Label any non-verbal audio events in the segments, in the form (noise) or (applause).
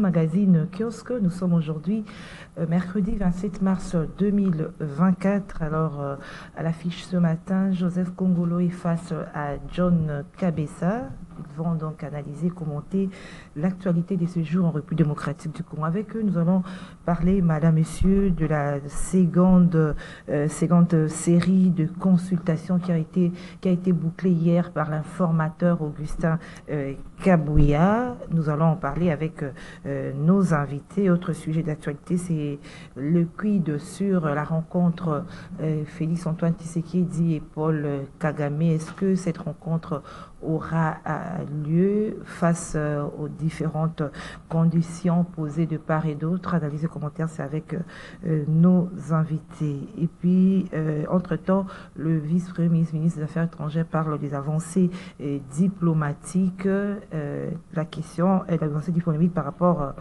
magazine Kiosque. Nous sommes aujourd'hui euh, mercredi 27 mars 2024. Alors, euh, à l'affiche ce matin, Joseph Kongolo est face à John Kabessa. Ils vont donc analyser, commenter l'actualité de ce jour en République démocratique du Congo. Avec eux, nous allons parler, madame, monsieur, de la seconde, euh, seconde série de consultations qui a été, qui a été bouclée hier par l'informateur Augustin euh, Kabouya. Nous allons en parler avec euh, nos invités. Autre sujet d'actualité, c'est le quid sur la rencontre Félix Antoine Tshisekedi et Paul Kagame. Est-ce que cette rencontre aura lieu face euh, aux différentes conditions posées de part et d'autre. Analyse et commentaires, c'est avec euh, nos invités. Et puis, euh, entre-temps, le vice-premier ministre, des Affaires étrangères parle des avancées diplomatiques. la question est l'avancée diplomatique par rapport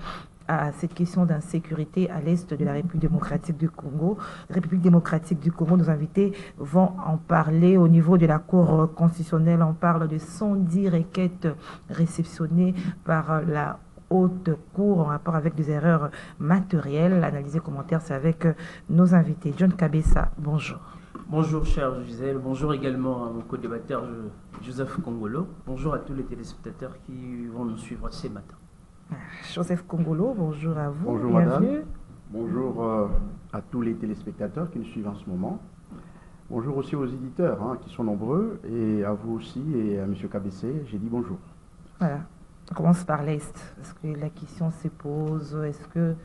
à cette question d'insécurité à l'est de la République démocratique du Congo. République démocratique du Congo, nos invités vont en parler au niveau de la Cour constitutionnelle. On parle de 110 requêtes réceptionnées par la haute cour en rapport avec des erreurs matérielles. L'analyse commentaire, c'est avec nos invités. John Kabessa, bonjour. Bonjour, cher Gisèle. Bonjour également à mon co-débatteur Joseph Congolo. Bonjour à tous les téléspectateurs qui vont nous suivre ce matin. Joseph Congolo, bonjour à vous. Bonjour Bienvenue. madame. Bonjour euh, à tous les téléspectateurs qui nous suivent en ce moment. Bonjour aussi aux éditeurs hein, qui sont nombreux et à vous aussi et à M. Cabessé. J'ai dit bonjour. Voilà. On commence par l'Est. Est-ce que la question se pose? Est-ce qu'il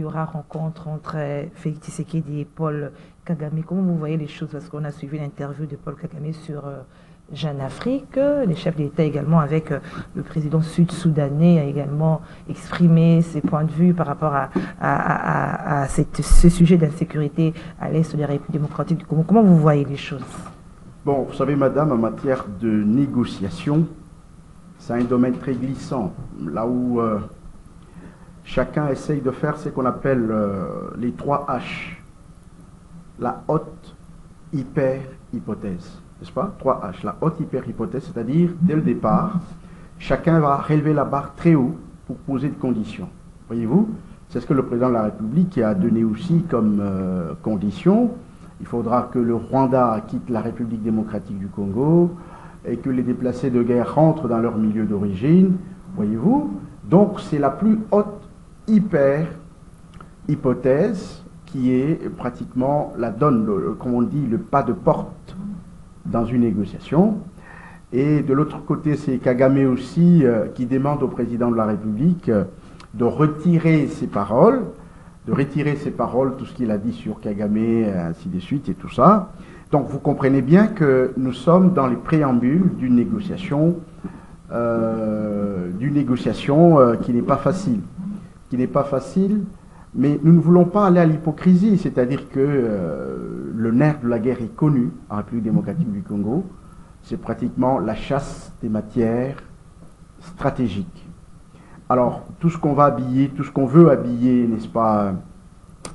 y aura rencontre entre Félix Tshisekedi et Paul Kagame? Comment vous voyez les choses? Parce qu'on a suivi l'interview de Paul Kagame sur... Euh, Jeune Afrique. Les chefs d'État également avec euh, le président sud-soudanais a également exprimé ses points de vue par rapport à, à, ce sujet d'insécurité à l'est de la République démocratique du Congo. Comment vous voyez les choses? Bon, vous savez, madame, en matière de négociation, c'est un domaine très glissant, là où euh, chacun essaye de faire ce qu'on appelle euh, les trois H. La haute hyper-hypothèse n'est-ce pas? 3H, la haute hyper-hypothèse, c'est-à-dire, dès le départ, chacun va relever la barre très haut pour poser des conditions. Voyez-vous? C'est ce que le président de la République a donné aussi comme euh, condition. Il faudra que le Rwanda quitte la République démocratique du Congo et que les déplacés de guerre rentrent dans leur milieu d'origine. Voyez-vous? Donc c'est la plus haute hyper-hypothèse qui est pratiquement la donne, comme on dit, le pas de porte dans une négociation. Et de l'autre côté, c'est Kagame aussi euh, qui demande au président de la République euh, de retirer ses paroles, de retirer ses paroles, tout ce qu'il a dit sur Kagame, ainsi de suite, et tout ça. Donc vous comprenez bien que nous sommes dans les préambules d'une négociation, euh, d'une négociation qui n'est pas facile, qui n'est pas facile mais nous ne voulons pas aller à l'hypocrisie, c'est-à-dire que euh, le nerf de la guerre est connu en République démocratique du Congo. C'est pratiquement la chasse des matières stratégiques. Alors, tout ce qu'on va habiller, tout ce qu'on veut habiller, n'est-ce pas,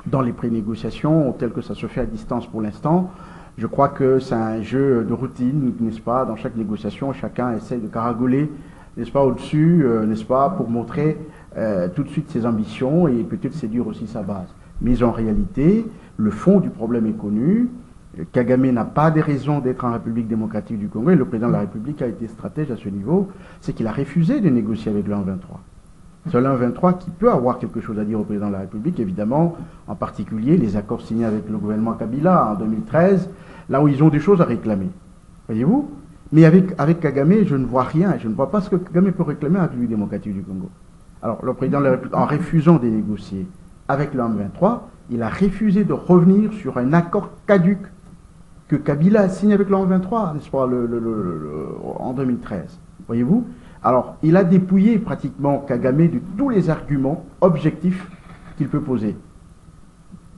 dans les pré-négociations, tel que ça se fait à distance pour l'instant, je crois que c'est un jeu de routine, n'est-ce pas, dans chaque négociation, chacun essaie de caragoler, n'est-ce pas, au-dessus, euh, n'est-ce pas, pour montrer euh, tout de suite ses ambitions et peut-être séduire aussi sa base. Mais en réalité, le fond du problème est connu. Kagame n'a pas des raisons d'être en République démocratique du Congo et le président de la République a été stratège à ce niveau, c'est qu'il a refusé de négocier avec le 123. C'est le 123 qui peut avoir quelque chose à dire au président de la République, évidemment, en particulier les accords signés avec le gouvernement Kabila en 2013, là où ils ont des choses à réclamer. Voyez-vous? Mais avec, avec Kagame, je ne vois rien, je ne vois pas ce que Kagame peut réclamer à la République démocratique du Congo. Alors, le président de la République, en refusant de négocier avec le 23 il a refusé de revenir sur un accord caduc que Kabila a signé avec le 23 n'est-ce pas, en 2013. Voyez-vous? Alors, il a dépouillé pratiquement Kagame de tous les arguments objectifs qu'il peut poser.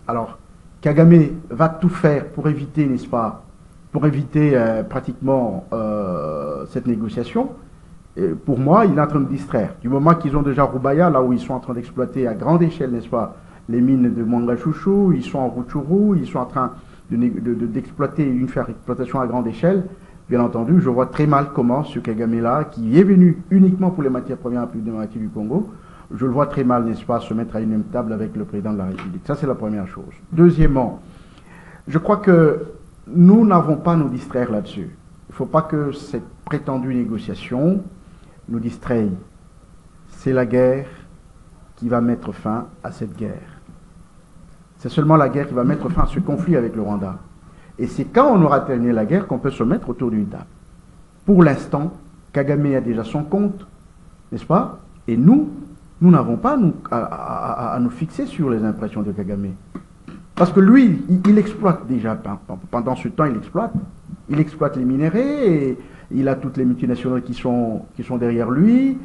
Alors, Kagame va tout faire pour éviter, n'est-ce pas, pour éviter euh, pratiquement euh, cette négociation pour moi, il est en train de distraire. Du moment qu'ils ont déjà Roubaya, là où ils sont en train d'exploiter à grande échelle, n'est-ce pas, les mines de Mangachouchou, ils sont en Rutshuru, ils sont en train d'exploiter une faire exploitation à grande échelle. Bien entendu, je vois très mal comment ce Kagame-là, qui est venu uniquement pour les matières premières plus démocratiques du Congo, je le vois très mal, n'est-ce pas, se mettre à une même table avec le président de la République. Ça, c'est la première chose. Deuxièmement, je crois que nous n'avons pas à nous distraire là-dessus. Il ne faut pas que cette prétendue négociation nous distraye. C'est la guerre qui va mettre fin à cette guerre. C'est seulement la guerre qui va mettre fin à ce conflit avec le Rwanda. Et c'est quand on aura terminé la guerre qu'on peut se mettre autour d'une table. Pour l'instant, Kagame a déjà son compte, n'est-ce pas? Et nous, nous n'avons pas à, nous fixer sur les impressions de Kagame. Parce que lui, il, exploite déjà, pendant ce temps, il exploite. Il exploite les minéraux, il a toutes les multinationales qui sont, qui sont derrière lui,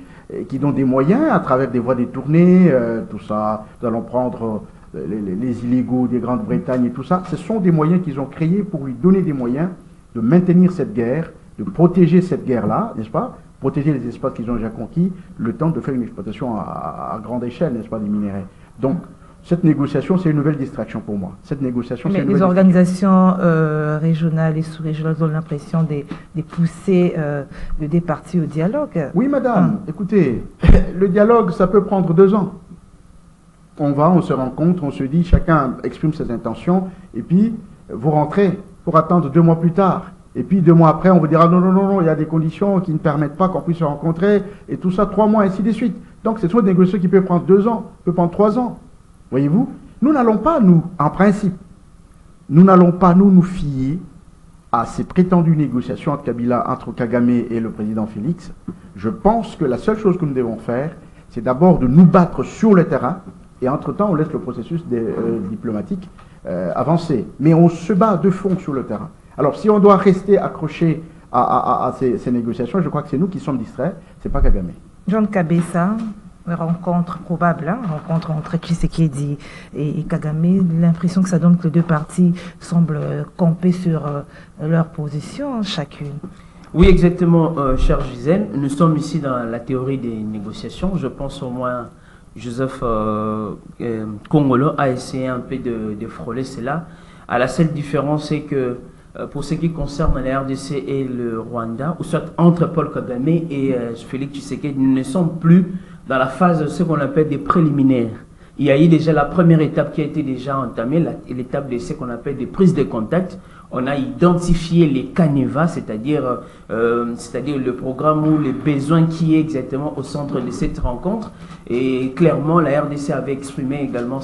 qui donnent des moyens à travers des voies détournées, euh, tout ça. Nous allons prendre euh, les, illégaux des Grandes-Bretagne et tout ça. Ce sont des moyens qu'ils ont créés pour lui donner des moyens de maintenir cette guerre, de protéger cette guerre-là, n'est-ce pas? Protéger les espaces qu'ils ont déjà conquis, le temps de faire une exploitation à, grande échelle, n'est-ce pas, des minéraux. Donc, cette négociation, c'est une nouvelle distraction pour moi. Cette négociation, Mais les organisations euh, régionales et sous-régionales ont l'impression de, de pousser euh, des partis au dialogue. Oui, madame. Ah. Écoutez, (laughs) le dialogue, ça peut prendre deux ans. On va, on se rencontre, on se dit, chacun exprime ses intentions, et puis vous rentrez pour attendre deux mois plus tard. Et puis deux mois après, on vous dira non, non, non, non, il y a des conditions qui ne permettent pas qu'on puisse se rencontrer, et tout ça, trois mois, ainsi de suite. Donc c'est soit une négociation qui peut prendre deux ans, peut prendre trois ans. Voyez-vous Nous n'allons pas, nous, en principe, nous n'allons pas, nous, nous fier à ces prétendues négociations entre Kabila, entre Kagame et le président Félix. Je pense que la seule chose que nous devons faire, c'est d'abord de nous battre sur le terrain, et entre-temps, on laisse le processus euh, diplomatique euh, avancer. Mais on se bat de fond sur le terrain. Alors, si on doit rester accroché à, ces, négociations, je crois que c'est nous qui sommes distraits, c'est pas Kagame. John Kabessa, rencontre probable, hein, rencontre entre Tshisekedi et, Kagame, l'impression que ça donne que les deux parties semblent camper sur euh, leur position chacune. Oui, exactement, euh, cher Gisèle. Nous sommes ici dans la théorie des négociations. Je pense au moins Joseph euh, Congolo a essayé un peu de, frôler cela. À la seule différence, c'est que euh, pour ce qui concerne la RDC et le Rwanda, ou soit entre Paul Kagame et euh, Félix Tshisekedi, nous ne sommes plus dans la phase de ce qu'on appelle des préliminaires. Il y a eu déjà la première étape qui a été déjà entamée, l'étape de ce qu'on appelle des prises de contact. On a identifié les canevas, c'est-à-dire euh, c'est-à-dire le programme ou les besoins qui est exactement au centre de cette rencontre. Et clairement, la RDC avait exprimé également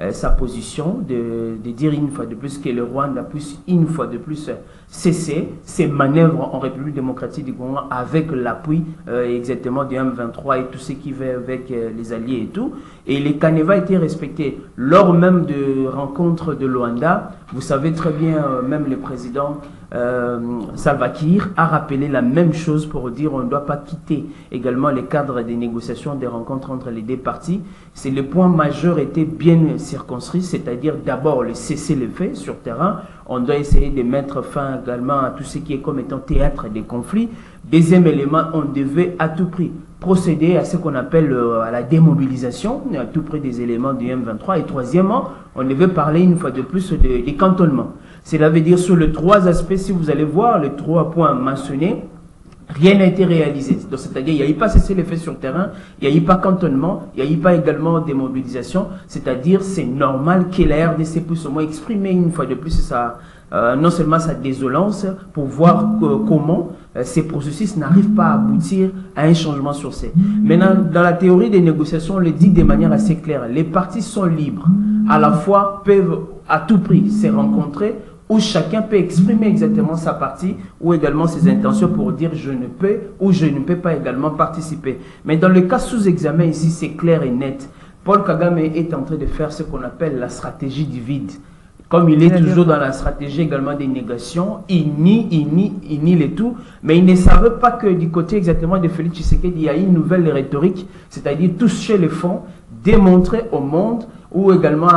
euh, sa position de, de, dire une fois de plus que le Rwanda puisse une fois de plus cesser ses manœuvres en République démocratique du Congo avec l'appui euh, exactement du M23 et tout ce qui va avec euh, les alliés et tout. Et les Caneva étaient respectés. Lors même de rencontres de Luanda, vous savez très bien, même le président euh, Salva Kiir a rappelé la même chose pour dire on ne doit pas quitter également les cadres des négociations, des rencontres entre les deux parties. C'est le point majeur était bien circonscrit, c'est-à-dire d'abord le cesser le fait sur terrain. On doit essayer de mettre fin également à tout ce qui est comme étant théâtre des conflits. Deuxième élément, on devait à tout prix procéder à ce qu'on appelle euh, à la démobilisation, à tout prix des éléments du M23. Et troisièmement, on devait parler une fois de plus des cantonnements. Cela veut dire sur les trois aspects, si vous allez voir les trois points mentionnés, rien n'a été réalisé. C'est-à-dire, il n'y a eu pas cessé les faits sur le terrain, il n'y a eu pas cantonnement, il n'y a eu pas également démobilisation. C'est-à-dire, c'est normal que la RDC puisse au moins exprimer une fois de plus sa, euh, non seulement sa désolance pour voir comment euh, ces processus n'arrivent pas à aboutir à un changement sur ces. Maintenant, dans la théorie des négociations, on le dit de manière assez claire. Les parties sont libres. À la fois, peuvent à tout prix se rencontrer où chacun peut exprimer exactement sa partie ou également ses intentions pour dire je ne peux ou je ne peux pas également participer. Mais dans le cas sous examen ici, c'est clair et net. Paul Kagame est en train de faire ce qu'on appelle la stratégie du vide. Comme il est toujours dans la stratégie également des négations, il nie, il nie, il nie les tout, mais il ne savait pas que du côté exactement de Félix Tshisekedi, il y a une nouvelle rhétorique, c'est-à-dire toucher les fonds, démontrer au monde ou également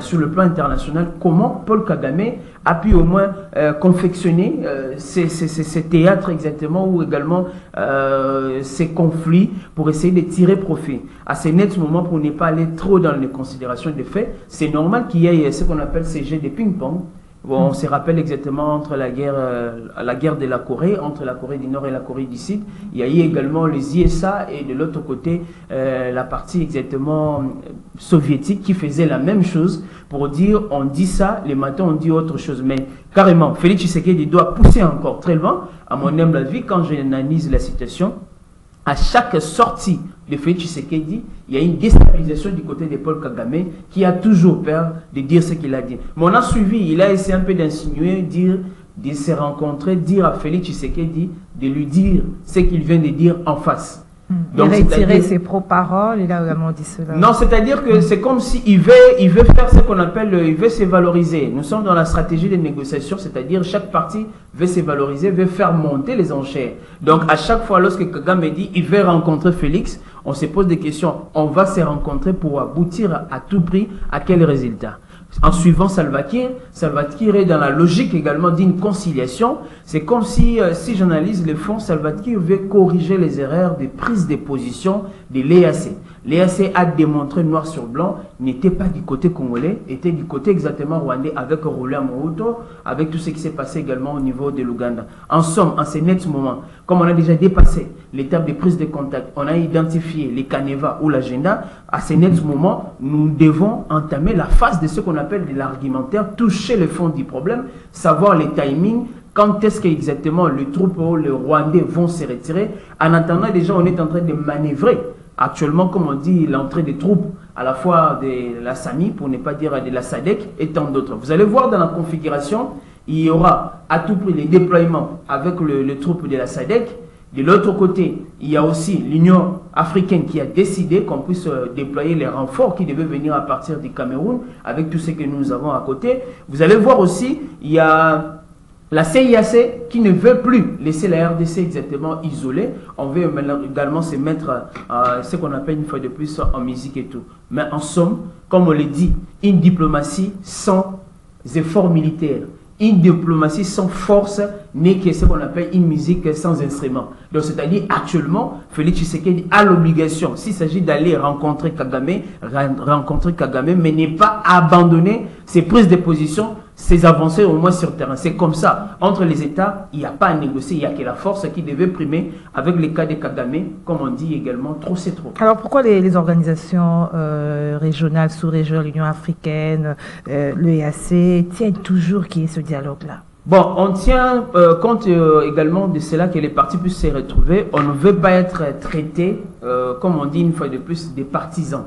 sur le plan international, comment Paul Kagame a pu au moins euh, confectionner euh, ces, théâtres exactement, ou également euh, ces conflits pour essayer de tirer profit. À ces nets moments, pour ne pas aller trop dans les considérations des faits, c'est normal qu'il y ait ce qu'on appelle ces jeux de ping-pong on se rappelle exactement entre la guerre, euh, la guerre de la Corée, entre la Corée du Nord et la Corée du Sud. Il y a eu également les ISA et de l'autre côté, euh, la partie exactement euh, soviétique qui faisait la même chose pour dire on dit ça, les matins on dit autre chose. Mais carrément, Félix Tshisekedi doit pousser encore très loin. À mon humble avis, quand j'analyse la situation, à chaque sortie de Félix Tshisekedi, il y a une déstabilisation du côté de Paul Kagame qui a toujours peur de dire ce qu'il a dit. Mais on a suivi, il a essayé un peu d'insinuer, dire, de se rencontrer, dire à Félix Tshisekedi de lui dire ce qu'il vient de dire en face. Il a retiré ses propres-paroles, il a également dit cela. Non, c'est-à-dire que c'est comme s'il veut, il veut faire ce qu'on appelle, il veut se valoriser. Nous sommes dans la stratégie des négociations, c'est-à-dire chaque partie veut se valoriser, veut faire monter les enchères. Donc à chaque fois, lorsque Kagame dit, il veut rencontrer Félix, on se pose des questions. On va se rencontrer pour aboutir à tout prix à quel résultat? En suivant Salva Kiir, est dans la logique également d'une conciliation. C'est comme si, euh, si j'analyse le fond, Salva veut corriger les erreurs de prise de position de l'EAC. L'EAC a démontré noir sur blanc, n'était pas du côté congolais, était du côté exactement rwandais avec Roland Moruto, avec tout ce qui s'est passé également au niveau de l'Ouganda. En somme, en ces nets moments, comme on a déjà dépassé l'étape de prise de contact, on a identifié les canevas ou l'agenda, à ces nets moments, nous devons entamer la phase de ce qu'on appelle de l'argumentaire, toucher le fond du problème, savoir les timings, quand est-ce qu'exactement les troupes ou les Rwandais vont se retirer. En attendant, déjà, on est en train de manœuvrer Actuellement, comme on dit, l'entrée des troupes à la fois de la SAMI, pour ne pas dire de la SADEC, et tant d'autres. Vous allez voir dans la configuration, il y aura à tout prix les déploiements avec le, les troupes de la SADEC. De l'autre côté, il y a aussi l'Union africaine qui a décidé qu'on puisse euh, déployer les renforts qui devaient venir à partir du Cameroun avec tout ce que nous avons à côté. Vous allez voir aussi, il y a la CIAC qui ne veut plus laisser la RDC exactement isolée, on veut également se mettre à ce qu'on appelle une fois de plus en musique et tout. Mais en somme, comme on le dit, une diplomatie sans efforts militaires, une diplomatie sans force n'est que ce qu'on appelle une musique sans instrument. Donc c'est-à-dire actuellement, Félix Tshisekedi a l'obligation, s'il s'agit d'aller rencontrer Kagame, rencontrer Kagame, mais n'est pas abandonner ses prises de position ces avancées au moins sur le terrain. C'est comme ça. Entre les États, il n'y a pas à négocier, il n'y a que la force qui devait primer avec les cas de Kagame, comme on dit également, trop c'est trop. Alors pourquoi les, organisations euh, régionales, sous-régionales, l'Union africaine, euh, l'EAC tiennent toujours qu'il y ait ce dialogue-là? Bon, on tient euh, compte également de cela que les partis puissent se retrouver. On ne veut pas être traité, comme on dit une fois de plus, des partisans.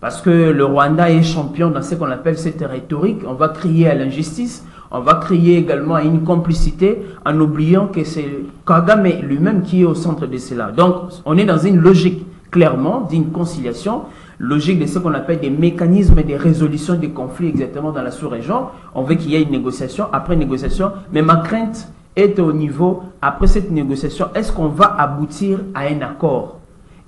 Parce que le Rwanda est champion dans ce qu'on appelle cette rhétorique. On va crier à l'injustice, on va crier également à une complicité en oubliant que c'est Kagame lui-même qui est au centre de cela. Donc, on est dans une logique clairement d'une conciliation, logique de ce qu'on appelle des mécanismes de résolution des conflits exactement dans la sous-région. On veut qu'il y ait une négociation, après négociation, mais ma crainte est au niveau, après cette négociation, est-ce qu'on va aboutir à un accord?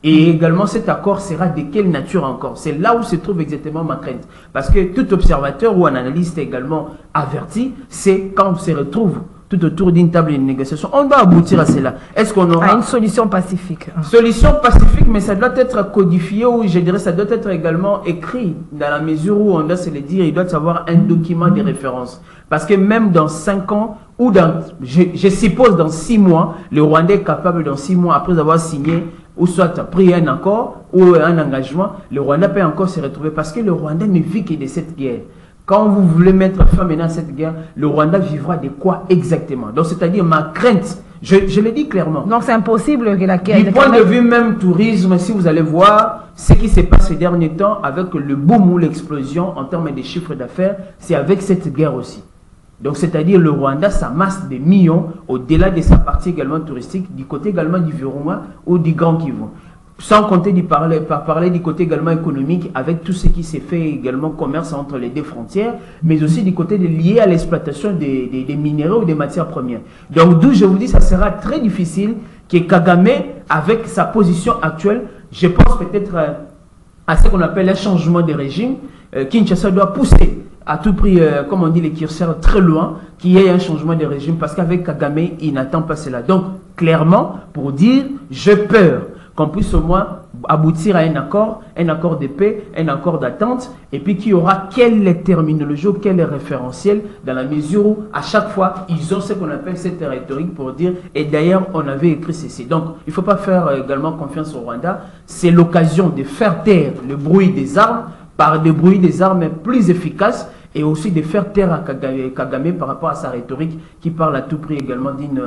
Et également, cet accord sera de quelle nature encore? C'est là où se trouve exactement ma crainte. Parce que tout observateur ou un analyste également averti, c'est quand on se retrouve tout autour d'une table de négociation, on doit aboutir à cela. Est-ce qu'on aura... À une solution pacifique. Solution pacifique, mais ça doit être codifié ou je dirais ça doit être également écrit dans la mesure où on doit se le dire, il doit y avoir un document de référence. Parce que même dans cinq ans, ou dans, je, je suppose dans six mois, le Rwandais est capable dans six mois, après avoir signé ou soit pris un accord ou un engagement, le Rwanda peut encore se retrouver parce que le Rwanda ne vit que de cette guerre. Quand vous voulez mettre fin maintenant à cette guerre, le Rwanda vivra de quoi exactement? Donc, c'est-à-dire ma crainte, je, je le dis clairement. Donc, c'est impossible que la guerre. Du point de vue même tourisme, si vous allez voir ce qui s'est passé ces derniers temps avec le boom ou l'explosion en termes de chiffres d'affaires, c'est avec cette guerre aussi. Donc, c'est-à-dire le Rwanda s'amasse des millions au-delà de sa partie également touristique, du côté également du Virunga ou du Grand Kivu. Sans compter du parler, par parler du côté également économique avec tout ce qui s'est fait également commerce entre les deux frontières, mais aussi du côté lié à l'exploitation des, des, minéraux ou des matières premières. Donc d'où je vous dis, ça sera très difficile que Kagame, avec sa position actuelle, je pense peut-être euh, à ce qu'on appelle un changement de régime, euh, Kinshasa doit pousser à tout prix, euh, comme on dit, les curseurs très loin, qu'il y ait un changement de régime, parce qu'avec Kagame, il n'attend pas cela. Donc, clairement, pour dire, j'ai peur qu'on puisse au moins aboutir à un accord, un accord de paix, un accord d'attente, et puis qu'il y aura quelle terminologie quel référentiel dans la mesure où à chaque fois ils ont ce qu'on appelle cette rhétorique pour dire et d'ailleurs on avait écrit ceci. Donc il ne faut pas faire euh, également confiance au Rwanda, c'est l'occasion de faire taire le bruit des armes par des bruits des armes plus efficaces et aussi de faire taire à Kagame, par rapport à sa rhétorique qui parle à tout prix également d'une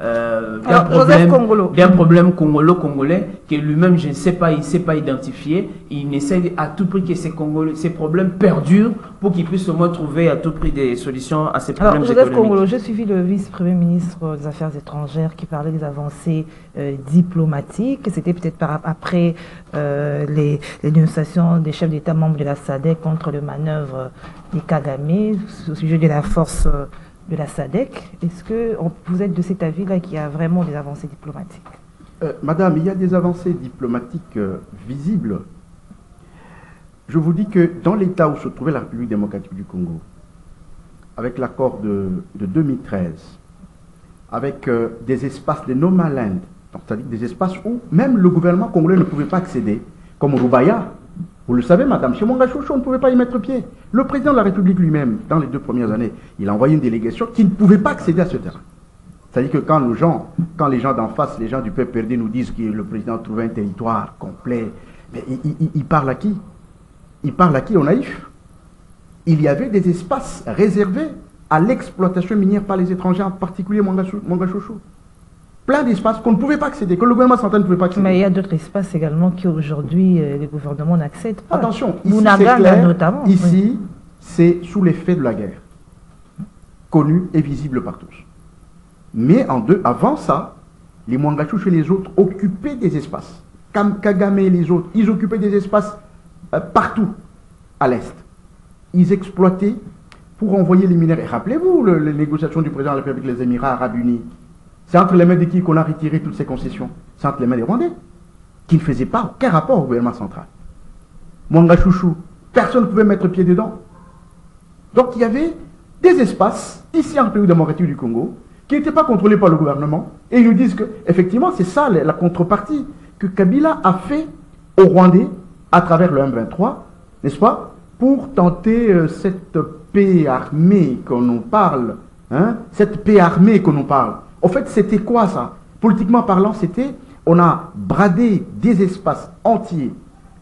euh, d'un problème, d'un problème congolo-congolais que lui-même, je ne sais pas, il ne sait pas identifier. Il essaie à tout prix que ces, Congolais, ces problèmes perdurent pour qu'il puisse au moins trouver à tout prix des solutions à ces problèmes Alors, Joseph Congolo, j'ai suivi le vice-premier ministre des Affaires étrangères qui parlait des avancées euh, diplomatiques. C'était peut-être après euh, les, les, dénonciations des chefs d'État membres de la SADC contre le manœuvre des Kagame au sujet de la force de la SADEC. Est-ce que vous êtes de cet avis-là qu'il y a vraiment des avancées diplomatiques? Euh, Madame, il y a des avancées diplomatiques euh, visibles. Je vous dis que dans l'état où se trouvait la République démocratique du Congo, avec l'accord de, 2013, avec euh, des espaces de no land, c'est-à-dire des espaces où même le gouvernement congolais ne pouvait pas accéder, comme Rubaya, vous le savez, madame, chez Chouchou, on ne pouvait pas y mettre pied. Le président de la République lui-même, dans les deux premières années, il a envoyé une délégation qui ne pouvait pas accéder à ce terrain. C'est-à-dire que quand, les gens d'en face, les gens du peuple perdu nous disent que le président a trouvé un territoire complet, mais il, parle à qui? Il parle à qui? Au naïf Il y avait des espaces réservés à l'exploitation minière par les étrangers, en particulier Chouchou plein d'espaces qu'on ne pouvait pas accéder, que le gouvernement central ne pouvait pas accéder. Mais il y a d'autres espaces également qu'aujourd'hui euh, les gouvernements n'accèdent pas. Attention, ici, clair, notamment. Ici, c'est sous l'effet de la guerre, connu et visible par tous. Mais en deux, avant ça, les Mwangachouch et les autres occupaient des espaces. Kagame et les autres, ils occupaient des espaces euh, partout à l'Est. Ils exploitaient pour envoyer les minéraux. Rappelez-vous les négociations du président de la République des Émirats Arabes Unis c'est entre les mains de qui qu'on a retiré toutes ces concessions C'est entre les mains des Rwandais, qui ne faisaient pas aucun rapport au gouvernement central. Mwanga Chouchou, personne ne pouvait mettre pied dedans. Donc il y avait des espaces, ici en République démocratique du Congo, qui n'étaient pas contrôlés par le gouvernement. Et ils nous disent que, effectivement, c'est ça la contrepartie que Kabila a fait aux Rwandais à travers le M23, n'est-ce pas, pour tenter euh, cette paix armée qu'on nous parle, hein, cette paix armée qu'on nous parle. En fait, c'était quoi ça? Politiquement parlant, c'était on a bradé des espaces entiers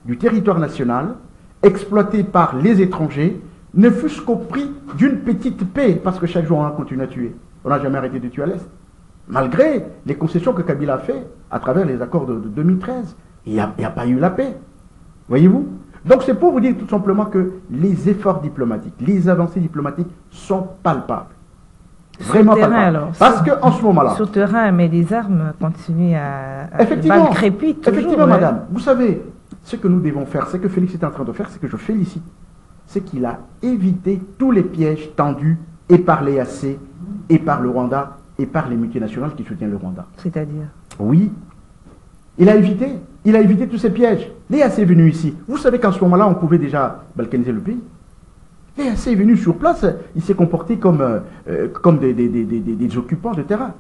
du territoire national, exploités par les étrangers, ne fût-ce qu'au prix d'une petite paix, parce que chaque jour on a continué à tuer. On n'a jamais arrêté de tuer à l'Est. Malgré les concessions que Kabila a fait à travers les accords de, 2013, il n'y a, pas eu la paix. Voyez-vous? Donc c'est pour vous dire tout simplement que les efforts diplomatiques, les avancées diplomatiques sont palpables. Vraiment terrain, alors. Parce qu'en ce moment-là. Sur terrain, mais les armes continuent à. à effectivement. effectivement, madame. Vous savez, ce que nous devons faire, ce que Félix est en train de faire, c'est que je félicite. C'est qu'il a évité tous les pièges tendus et par les AC, et par le Rwanda, et par les multinationales qui soutiennent le Rwanda. C'est-à-dire Oui. Il a évité. Il a évité tous ces pièges. Les AC est venu ici. Vous savez qu'en ce moment-là, on pouvait déjà balkaniser le pays. Et est venu sur place, il s'est comporté comme, euh, euh, comme des, des, occupants de terrain.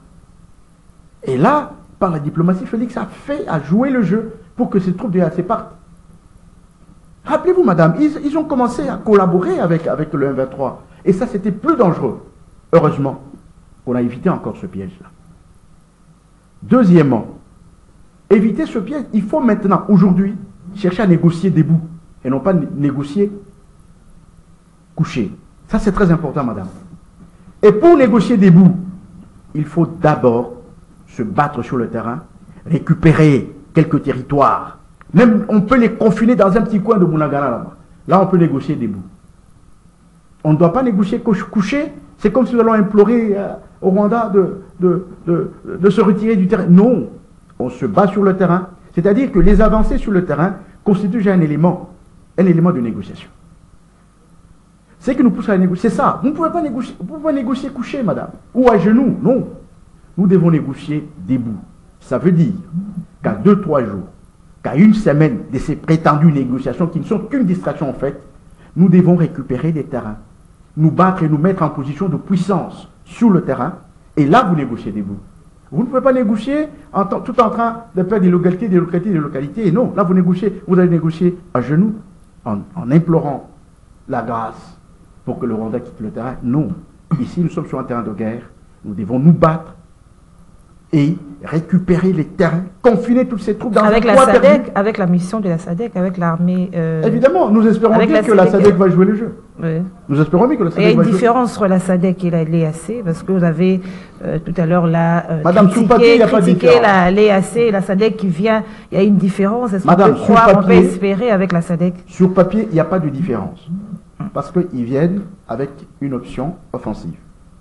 Et là, par la diplomatie, Félix a fait, a joué le jeu pour que ces troupes de AC partent. Rappelez-vous, madame, ils, ont commencé à collaborer avec, avec le 1-23. Et ça, c'était plus dangereux. Heureusement on a évité encore ce piège-là. Deuxièmement, éviter ce piège, il faut maintenant, aujourd'hui, chercher à négocier debout et non pas négocier coucher. Ça, c'est très important, madame. Et pour négocier des bouts, il faut d'abord se battre sur le terrain, récupérer quelques territoires. Même, on peut les confiner dans un petit coin de Bunagana là-bas. Là, on peut négocier des bouts. On ne doit pas négocier coucher. C'est comme si nous allons implorer euh, au Rwanda de, de, se retirer du terrain. Non, on se bat sur le terrain. C'est-à-dire que les avancées sur le terrain constituent un élément, un élément de négociation. C'est qui nous pousse à négocier. C'est ça. Vous ne pouvez pas négocier, vous pouvez négocier couché, madame. Ou à genoux. Non. Nous devons négocier debout. Ça veut dire qu'à deux, trois jours, qu'à une semaine de ces prétendues négociations qui ne sont qu'une distraction en fait, nous devons récupérer des terrains, nous battre et nous mettre en position de puissance sur le terrain. Et là, vous négociez debout. Vous ne pouvez pas négocier tout en train de faire des localités, des localités, des localités. Non, là, vous négociez, vous allez négocier à genoux, en, en implorant la grâce pour que le Rwanda quitte le terrain. Non. Ici, nous sommes sur un terrain de guerre. Nous devons nous battre et récupérer les terrains, confiner toutes ces troupes dans Avec la perdu. SADC, avec la mission de la SADC, avec l'armée. euh, Évidemment, nous espérons bien que la SADC. SADC va jouer le jeu. Nous espérons bien que la Il y a une va jouer différence entre la SADC et la l'EAC, parce que vous avez euh, tout à l'heure là euh, Madame, critiqué, il a pas de la l'EAC et la SADC qui vient. Il y a une différence. Est-ce qu'on peut croire, on peut espérer avec la SADC Sur papier, il n'y a pas de différence. Parce qu'ils viennent avec une option offensive.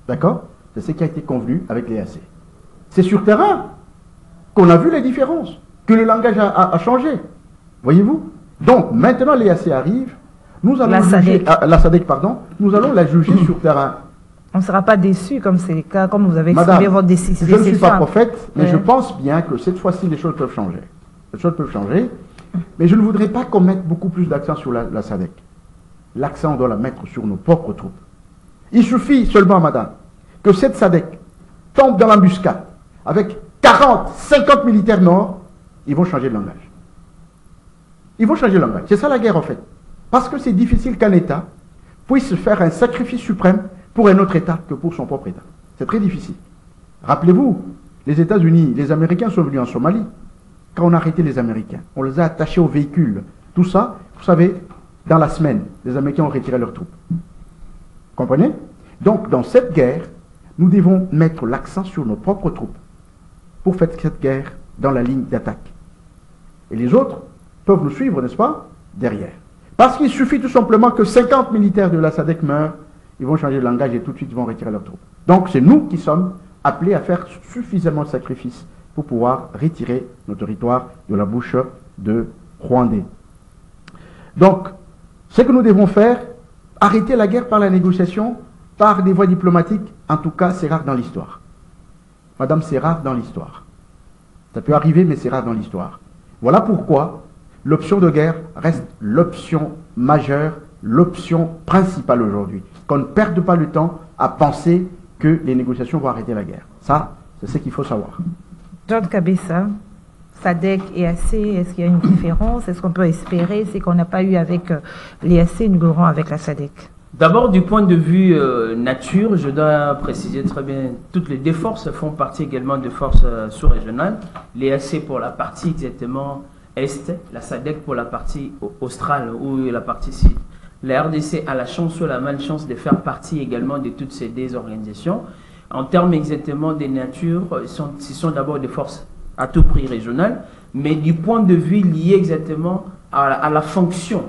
D'accord? C'est ce qui a été convenu avec les AC. C'est sur terrain qu'on a vu les différences, que le langage a, a- a changé. Voyez-vous? Donc, maintenant, les AC arrivent. Nous allons La juger, SADC. ah, la SADC, pardon, nous allons la juger (clears throat) sur terrain. On ne sera pas déçu comme c'est le cas, comme vous avez Madame, exprimé votre décision. je ne suis pas prophète, mais Ouais. je pense bien que cette fois-ci, les choses peuvent changer. Les choses peuvent changer, mais je ne voudrais pas qu'on mette beaucoup plus d'accent sur la, la SADC. L'accent, on doit la mettre sur nos propres troupes. Il suffit seulement, madame, que cette SADC tombe dans l'embuscade avec 40, 50 militaires morts, ils vont changer de langage. Ils vont changer de langage. C'est ça la guerre, en fait. Parce que c'est difficile qu'un État puisse faire un sacrifice suprême pour un autre État que pour son propre État. C'est très difficile. Rappelez-vous, les États-Unis, les Américains sont venus en Somalie. Quand on a arrêté les Américains, on les a attachés aux véhicules. Tout ça, vous savez, dans la semaine, les Américains ont retiré leurs troupes. Comprenez? Donc, dans cette guerre, nous devons mettre l'accent sur nos propres troupes pour faire cette guerre dans la ligne d'attaque. Et les autres peuvent nous suivre, n'est-ce pas? Derrière. Parce qu'il suffit tout simplement que 50 militaires de la SADC meurent, ils vont changer de langage et tout de suite ils vont retirer leurs troupes. Donc c'est nous qui sommes appelés à faire suffisamment de sacrifices pour pouvoir retirer nos territoires de la bouche de Rwandais. Donc, ce que nous devons faire, arrêter la guerre par la négociation, par des voies diplomatiques, en tout cas c'est rare dans l'histoire. Madame, c'est rare dans l'histoire. Ça peut arriver, mais c'est rare dans l'histoire. Voilà pourquoi l'option de guerre reste l'option majeure, l'option principale aujourd'hui. Qu'on ne perde pas le temps à penser que les négociations vont arrêter la guerre. Ça, c'est ce qu'il faut savoir. John Kabessa, SADC et AC, est-ce qu'il y a une différence? Est-ce qu'on peut espérer Ce qu'on n'a pas eu avec euh, les AC, l'aurons avec la SADC. D'abord, du point de vue euh, nature, je dois préciser très bien, toutes les deux forces font partie également de forces euh, sous-régionales. Les AC pour la partie exactement est, la SADC pour la partie au- australe ou la partie sud. La RDC a la chance ou la malchance de faire partie également de toutes ces deux organisations. En termes exactement de nature, euh, sont- ce sont d'abord des forces à tout prix régionales, mais du point de vue lié exactement à la- à la fonction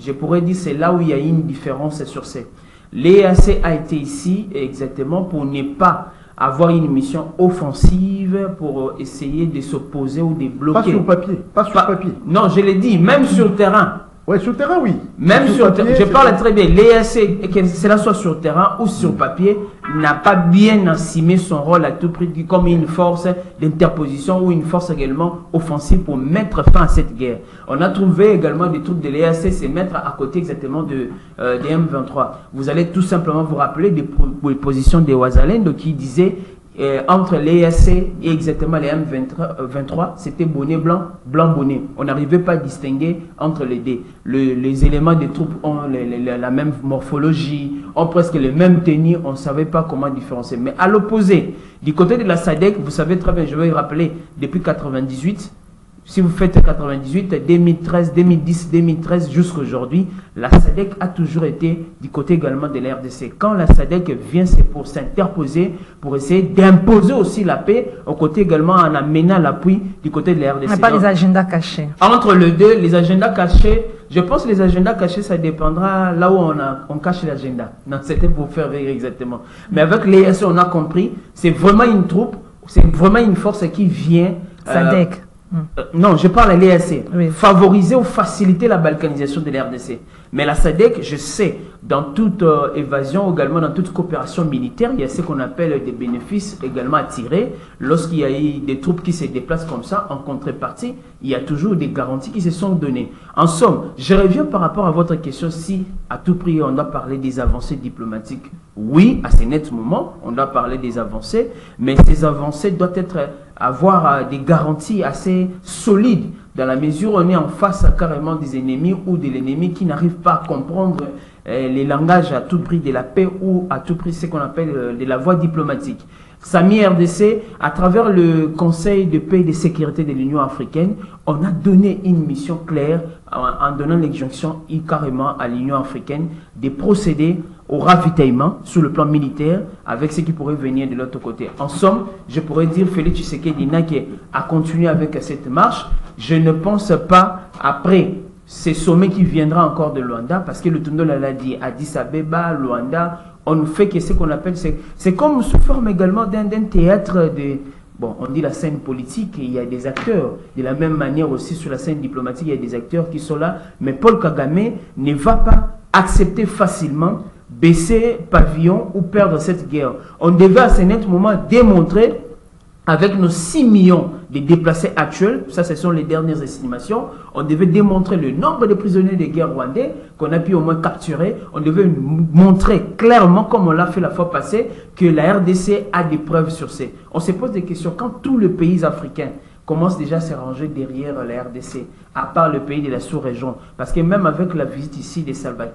je pourrais dire c'est là où il y a une différence sur ces. L'EAC a été ici exactement pour ne pas avoir une mission offensive pour essayer de s'opposer ou de Pas bloquer. sur papier, pas sur Pas- papier. Non, je l'ai dit, même sur le terrain. Ouais, sur le terrain, oui. Même Sur sur le papier, terrain, je parle très bien. L'EAC, que cela soit sur le terrain ou sur papier, n'a pas bien assumé son rôle à tout prix comme une force d'interposition ou une force également offensive pour mettre fin à cette guerre. On a trouvé également des troupes de l'EAC se mettre à côté exactement de, euh, des M23. Vous allez tout simplement vous rappeler des, des positions de Ouazalendo qui disaient euh, entre l'EAC et exactement les M23, euh, 23, c'était bonnet blanc, blanc bonnet. On n'arrivait pas à distinguer entre les deux. Le- les éléments des troupes ont la même morphologie, ont presque les mêmes tenues, on ne savait pas comment différencier. Mais à l'opposé, du côté de la SADC, vous savez très bien, je vais rappeler, depuis 98, si vous faites 98, 2013, 2010, 2013 jusqu'à aujourd'hui, la SADC a toujours été du côté également de la RDC. Quand la SADC vient, c'est pour s'interposer, pour essayer d'imposer aussi la paix, au côté également en amenant l'appui du côté de la RDC. n'a pas les agendas cachés. entre les deux, les agendas cachés, je pense que les agendas cachés, ça dépendra là où on, a, on cache l'agenda. Non, c'était pour faire rire exactement. Mais avec l'ES, on a compris, c'est vraiment une troupe, c'est vraiment une force qui vient. euh. Hmm. Euh, non, je parle à l'EAC. Oui. Favoriser ou faciliter la balkanisation de l'RDC. Mais la SADC, je sais, dans toute euh, évasion, également dans toute coopération militaire, il y a ce qu'on appelle des bénéfices également à tirer. Lorsqu'il y a eu des troupes qui se déplacent comme ça, en contrepartie, il y a toujours des garanties qui se sont données. En somme, je reviens par rapport à votre question si à tout prix on doit parler des avancées diplomatiques. Oui, à ces nets moments, on doit parler des avancées, mais ces avancées doivent être avoir euh, des garanties assez solides dans la mesure où on est en face carrément des ennemis ou de l'ennemi qui n'arrive pas à comprendre euh, les langages à tout prix de la paix ou à tout prix ce qu'on appelle euh, de la voie diplomatique. Sami RDC, à travers le Conseil de paix et de sécurité de l'Union africaine, on a donné une mission claire en, donnant l'injonction carrément à l'Union africaine de procéder au ravitaillement sur le plan militaire avec ce qui pourrait venir de l'autre côté. En somme, je pourrais dire Félix Tshisekedi a continué avec cette marche. Je ne pense pas, après ces sommets qui viendra encore de Luanda, parce que le Tundo l'a dit, Addis Abeba, Luanda, on ne fait que ce qu'on appelle, c'est comme sous forme également d'un théâtre de, bon, on dit la scène politique, il y a des acteurs. De la même manière aussi sur la scène diplomatique, il y a des acteurs qui sont là, mais Paul Kagame ne va pas accepter facilement baisser pavillon ou perdre cette guerre. On devait à ce net moment démontrer avec nos 6 millions de déplacés actuels, ça ce sont les dernières estimations, on devait démontrer le nombre de prisonniers de guerre rwandais qu'on a pu au moins capturer. On devait montrer clairement, comme on l'a fait la fois passée, que la RDC a des preuves sur ces. On se pose des questions. Quand tous les pays africains commencent déjà à se ranger derrière la RDC, à part le pays de la sous-région. Parce que même avec la visite ici des Salva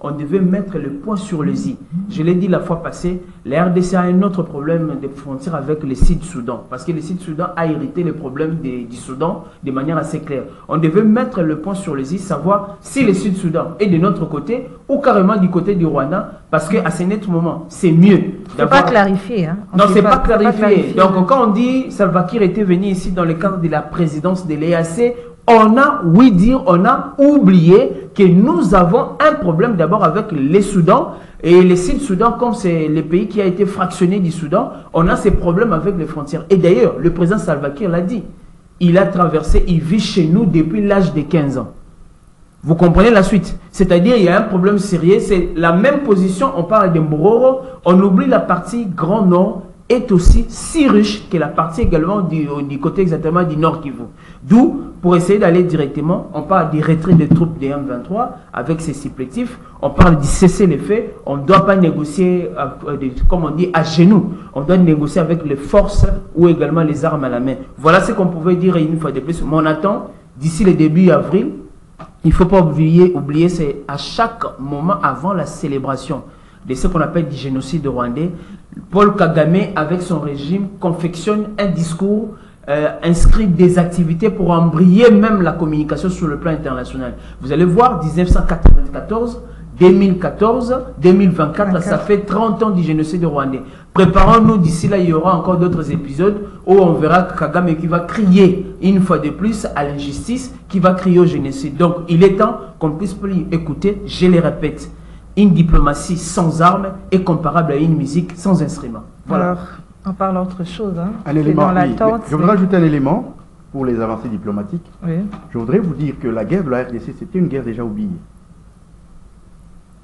on devait mettre le point sur le i. Je l'ai dit la fois passée, la RDC a un autre problème de frontière avec le Sud-Soudan. Parce que le Sud-Soudan a hérité les problèmes du Soudan de manière assez claire. On devait mettre le point sur le i, savoir si le Sud-Soudan est de notre côté ou carrément du côté du Rwanda. Parce qu'à ce net moment, c'est mieux. C'est pas clarifié. Hein. Non, c'est pas, pas, clarifié. Donc, quand on dit Salva Kiir était venu ici dans le cadre de la présidence de l'EAC, on a, oui dire, on a oublié que nous avons un problème d'abord avec les Soudans. Et les Sud-Soudan, comme c'est le pays qui a été fractionné du Soudan, on a ces problèmes avec les frontières. Et d'ailleurs, le président Salva Kiir l'a dit. Il a traversé, il vit chez nous depuis l'âge de 15 ans. Vous comprenez la suite? C'est-à-dire, il y a un problème sérieux. C'est la même position, on parle de Mbororo, on oublie la partie Grand Nord est aussi si riche que la partie également du, côté exactement du Nord Kivu. D'où, pour essayer d'aller directement, on parle du retrait des troupes des M23 avec ces supplétifs, on parle du cesser les faits, on ne doit pas négocier, euh, comme on dit, à genoux, on doit négocier avec les forces ou également les armes à la main. Voilà ce qu'on pouvait dire une fois de plus. Mais on attend, d'ici le début avril, il ne faut pas oublier, oublier c'est à chaque moment avant la célébration de ce qu'on appelle du génocide rwandais, Paul Kagame, avec son régime, confectionne un discours, euh, inscrit des activités pour embrayer même la communication sur le plan international. Vous allez voir, 1994, 2014, 2024, ça fait 30 ans du génocide rwandais. Préparons-nous, d'ici là, il y aura encore d'autres épisodes où on verra Kagame qui va crier une fois de plus à l'injustice, qui va crier au génocide. Donc, il est temps qu'on puisse plus écouter, je le répète, une diplomatie sans armes est comparable à une musique sans instrument. Voilà. Alors, on parle autre chose. Hein. Un élément, je voudrais ajouter un élément pour les avancées diplomatiques. Je voudrais vous dire que la guerre de la RDC, c'était une guerre déjà oubliée.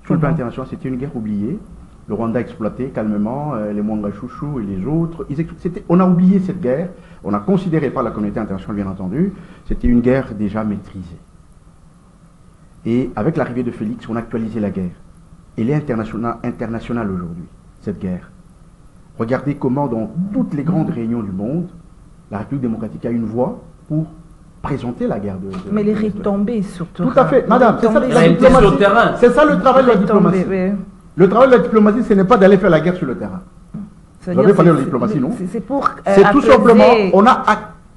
Sur le plan international, c'était une guerre oubliée. Le Rwanda exploité calmement, euh, les Mwanga Chouchou et les autres. on a oublié cette guerre. On a considéré par la communauté internationale, bien entendu, c'était une guerre déjà maîtrisée. Et avec l'arrivée de Félix, on a actualisé la guerre. Elle est internationale, internationale aujourd'hui, cette guerre. Regardez comment dans toutes les grandes réunions du monde, la République démocratique a une voix pour présenter la guerre de... Mais les retombées surtout. Tout à fait, madame, c'est ça, c'est ça, le travail de la diplomatie. Le travail de la diplomatie, ce n'est pas d'aller faire la guerre sur le terrain. Vous avez parlé de la diplomatie, non C'est pour. Euh, c'est tout simplement, on a,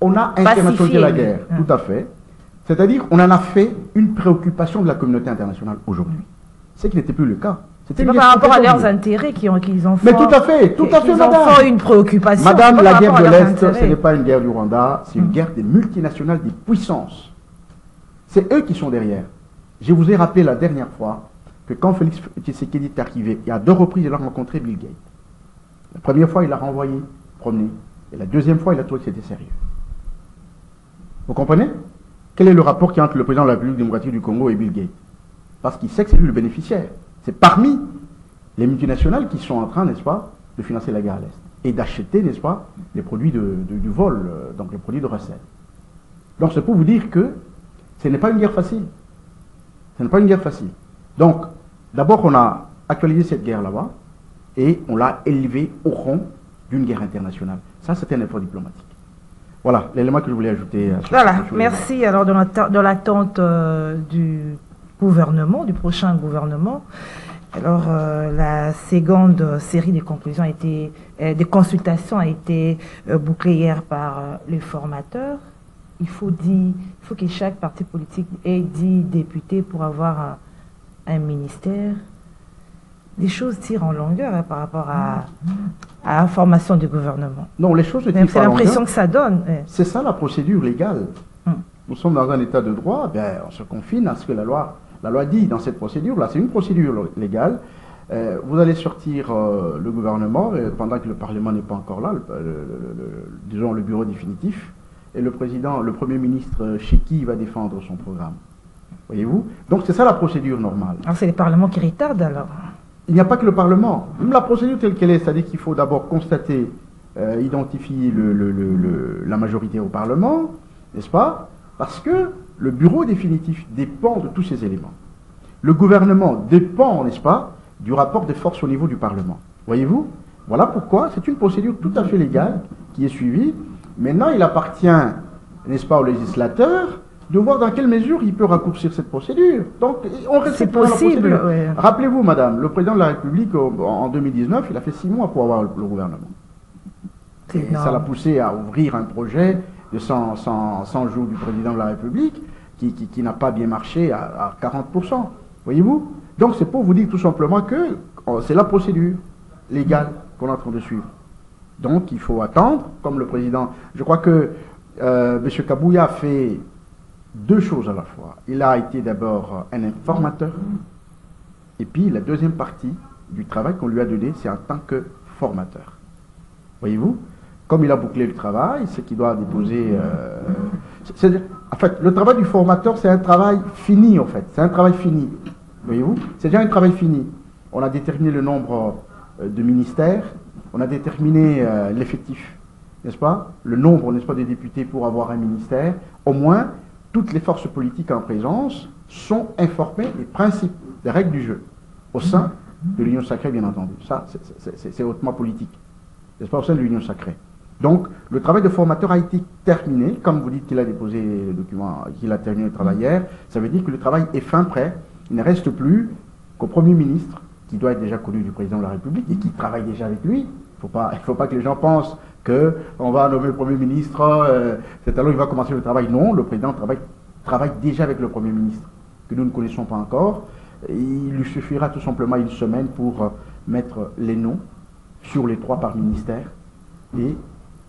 on a internationalisé la guerre, tout à fait. C'est-à-dire, on en a fait une préoccupation de la communauté internationale aujourd'hui ce qui n'était plus le cas. C'était pas par rapport à leurs intérêts qu'ils ont, qu'ils ont Mais tout à fait, tout à fait, madame. Ont une préoccupation. Madame, la guerre de l'Est, ce n'est pas une guerre du Rwanda, c'est une hum. guerre des multinationales, des puissances. C'est eux qui sont derrière. Je vous ai rappelé la dernière fois que quand Félix Tshisekedi est arrivé, il y a deux reprises, il a rencontré Bill Gates. La première fois, il l'a renvoyé promener. Et la deuxième fois, il a trouvé que c'était sérieux. Vous comprenez? Quel est le rapport qui entre le président de la République démocratique du Congo et Bill Gates? Parce qu'il sait que c'est lui le bénéficiaire. C'est parmi les multinationales qui sont en train, n'est-ce pas, de financer la guerre à l'Est et d'acheter, n'est-ce pas, les produits du vol, euh, donc les produits de recette. Donc c'est pour vous dire que ce n'est pas une guerre facile. Ce n'est pas une guerre facile. Donc, d'abord, on a actualisé cette guerre là-bas et on l'a élevée au rang d'une guerre internationale. Ça, c'est un effort diplomatique. Voilà l'élément que je voulais ajouter. À ce voilà, merci. Alors, dans l'attente euh, du gouvernement, du prochain gouvernement, alors euh, la seconde série des conclusions a été, euh, des consultations a été bouclée hier par les formateurs. Il faut dire, il faut que chaque parti politique ait 10 députés pour avoir un, ministère. Des choses tirent en longueur hein, par rapport à, à la formation du gouvernement. Non, les choses tirent C'est l'impression que ça donne. C'est ça la procédure légale. Hum. Nous sommes dans un état de droit, ben, on se confine à ce que la loi, la loi dit dans cette procédure-là. C'est une procédure légale. Euh, vous allez sortir euh, le gouvernement pendant que le Parlement n'est pas encore là, disons le bureau définitif, et le président, le Premier ministre euh, chez qui il va défendre son programme. Voyez-vous? Donc c'est ça la procédure normale. Alors c'est le Parlement qui retarde alors Il n'y a pas que le Parlement. Même la procédure telle qu'elle est, c'est-à-dire qu'il faut d'abord constater, euh, identifier la majorité au Parlement, n'est-ce pas? Parce que le bureau définitif dépend de tous ces éléments. Le gouvernement dépend, n'est-ce pas, du rapport de force au niveau du Parlement. Voyez-vous? Voilà pourquoi c'est une procédure tout à fait légale qui est suivie. Maintenant, il appartient, n'est-ce pas, au législateur de voir dans quelle mesure il peut raccourcir cette procédure. Donc, on C'est possible. Rappelez-vous, madame, le président de la République, en 2019, il a fait six mois pour avoir le, gouvernement. Et ça l'a poussé à ouvrir un projet de 100, 100, jours du président de la République qui, n'a pas bien marché à, à 40%. Voyez-vous? Donc, c'est pour vous dire tout simplement que oh, c'est la procédure légale qu'on est en train de suivre. Donc il faut attendre, comme le président. Je crois que euh, M. Kabouya a fait deux choses à la fois. Il a été d'abord un informateur, et puis la deuxième partie du travail qu'on lui a donné, c'est en tant que formateur. Voyez-vous? Comme il a bouclé le travail, c'est qu'il doit déposer. Euh, en fait, le travail du formateur, c'est un travail fini, en fait. C'est un travail fini. Voyez-vous? C'est déjà un travail fini. On a déterminé le nombre euh, de ministères, on a déterminé euh, l'effectif, n'est-ce pas? Le nombre, n'est-ce pas, des députés pour avoir un ministère. Au moins, toutes les forces politiques en présence sont informées des principes, des règles du jeu, au sein de l'Union sacrée, bien entendu. Ça, c'est hautement politique, n'est-ce pas, au sein de l'Union sacrée. Donc, le travail de formateur a été terminé, comme vous dites qu'il a déposé le document, qu'il a terminé le travail hier, ça veut dire que le travail est fin prêt. Il ne reste plus qu'au Premier ministre qui doit être déjà connu du président de la République et qui travaille déjà avec lui. Il ne faut pas que les gens pensent qu'on va nommer le Premier ministre, euh, c'est alors qu'il va commencer le travail. Non, le président travaille, travaille déjà avec le Premier ministre, que nous ne connaissons pas encore. Il lui suffira tout simplement une semaine pour euh, mettre les noms sur les trois par ministère et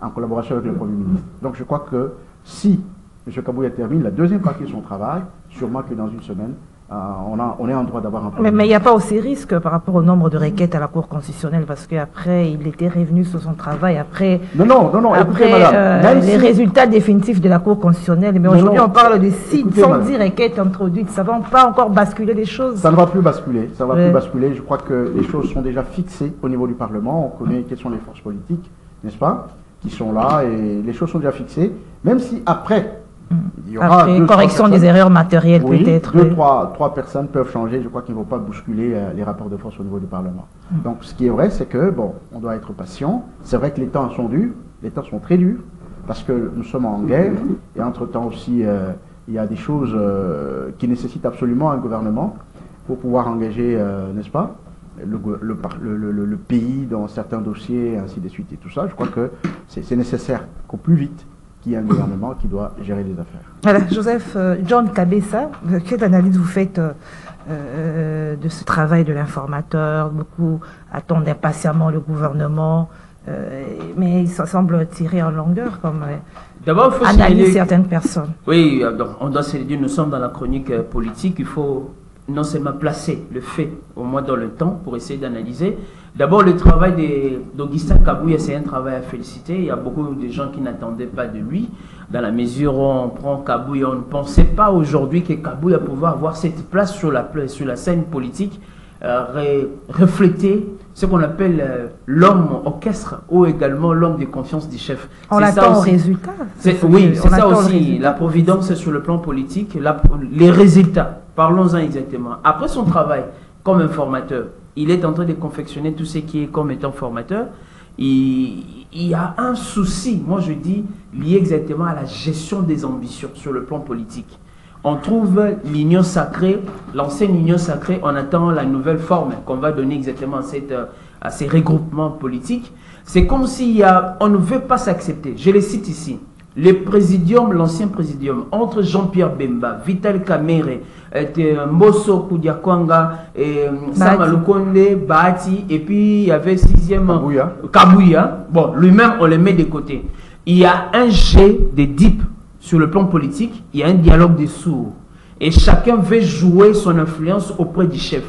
en collaboration avec le Premier ministre. Donc je crois que si M. Kabouya termine la deuxième partie de son travail, sûrement que dans une semaine, euh, on, a, on, est en droit d'avoir un problème. Mais il n'y a pas aussi risque par rapport au nombre de requêtes à la Cour constitutionnelle, parce qu'après, il était revenu sur son travail, après, non, non, non, non, après euh, les résultats définitifs de la Cour constitutionnelle. Mais aujourd'hui, on parle de 110 requêtes introduites. Ça ne va pas encore basculer les choses Ça ne va plus basculer. Ça ne va plus basculer. Je crois que les choses sont déjà fixées au niveau du Parlement. On connaît quelles sont les forces politiques, n'est-ce pas, qui sont là, et les choses sont déjà fixées. Même si après, il y aura Après, correction des erreurs matérielles peut-être. Deux, trois, trois personnes peuvent changer. Je crois qu'ils ne vont pas bousculer euh, les rapports de force au niveau du Parlement. Mm. Donc, ce qui est vrai, c'est que, bon, on doit être patient. C'est vrai que les temps sont durs. Les temps sont très durs parce que nous sommes en guerre. Et entre-temps aussi, euh, il y a des choses euh, qui nécessitent absolument un gouvernement pour pouvoir engager, n'est-ce pas, le, le, le, pays dans certains dossiers, ainsi de suite et tout ça. Je crois que c'est nécessaire qu'au plus vite, qu'il y a un gouvernement qui doit gérer les affaires. Voilà, Joseph, euh, John Cabessa, quelle analyse vous faites euh, euh, de ce travail de l'informateur? Beaucoup attendent impatiemment le gouvernement, mais il semble tirer en longueur comme D'abord, il faut analyser certaines personnes. Oui, on doit se dire, nous sommes dans la chronique politique, il faut non seulement placer le fait au moins dans le temps pour essayer d'analyser, D'abord, le travail d'Augustin Kabouya, c'est un travail à féliciter. Il y a beaucoup de gens qui n'attendaient pas de lui. Dans la mesure où on prend Kabouya, on ne pensait pas aujourd'hui que Kabouya pouvait avoir cette place sur la, sur la scène politique euh, refléter ce qu'on appelle euh, l'homme orchestre ou également l'homme de confiance du chef. On attend au résultat. Oui, c'est ça aussi, la providence sur le plan politique, les résultats. Parlons-en exactement. Après son travail comme informateur, il est en train de confectionner tout ce qui est comme étant formateur. Il, y a un souci, moi je dis, lié exactement à la gestion des ambitions sur le plan politique on trouve l'union sacrée, l'ancienne union sacrée, on attend la nouvelle forme qu'on va donner exactement à, cette, à ces regroupements politiques. C'est comme s'il y a, on ne veut pas s'accepter. Je les cite ici. Le présidium, l'ancien présidium, entre Jean-Pierre Bemba, Vital Kamere, Mbosso Koudiakwanga, Sama Lukonde, Bahati, et puis il y avait sixième Kabouya. Kabouya. Bon, lui-même, on le met de côté. Il y a un jet de deep sur le plan politique, il y a un dialogue des sourds. Et chacun veut jouer son influence auprès du chef.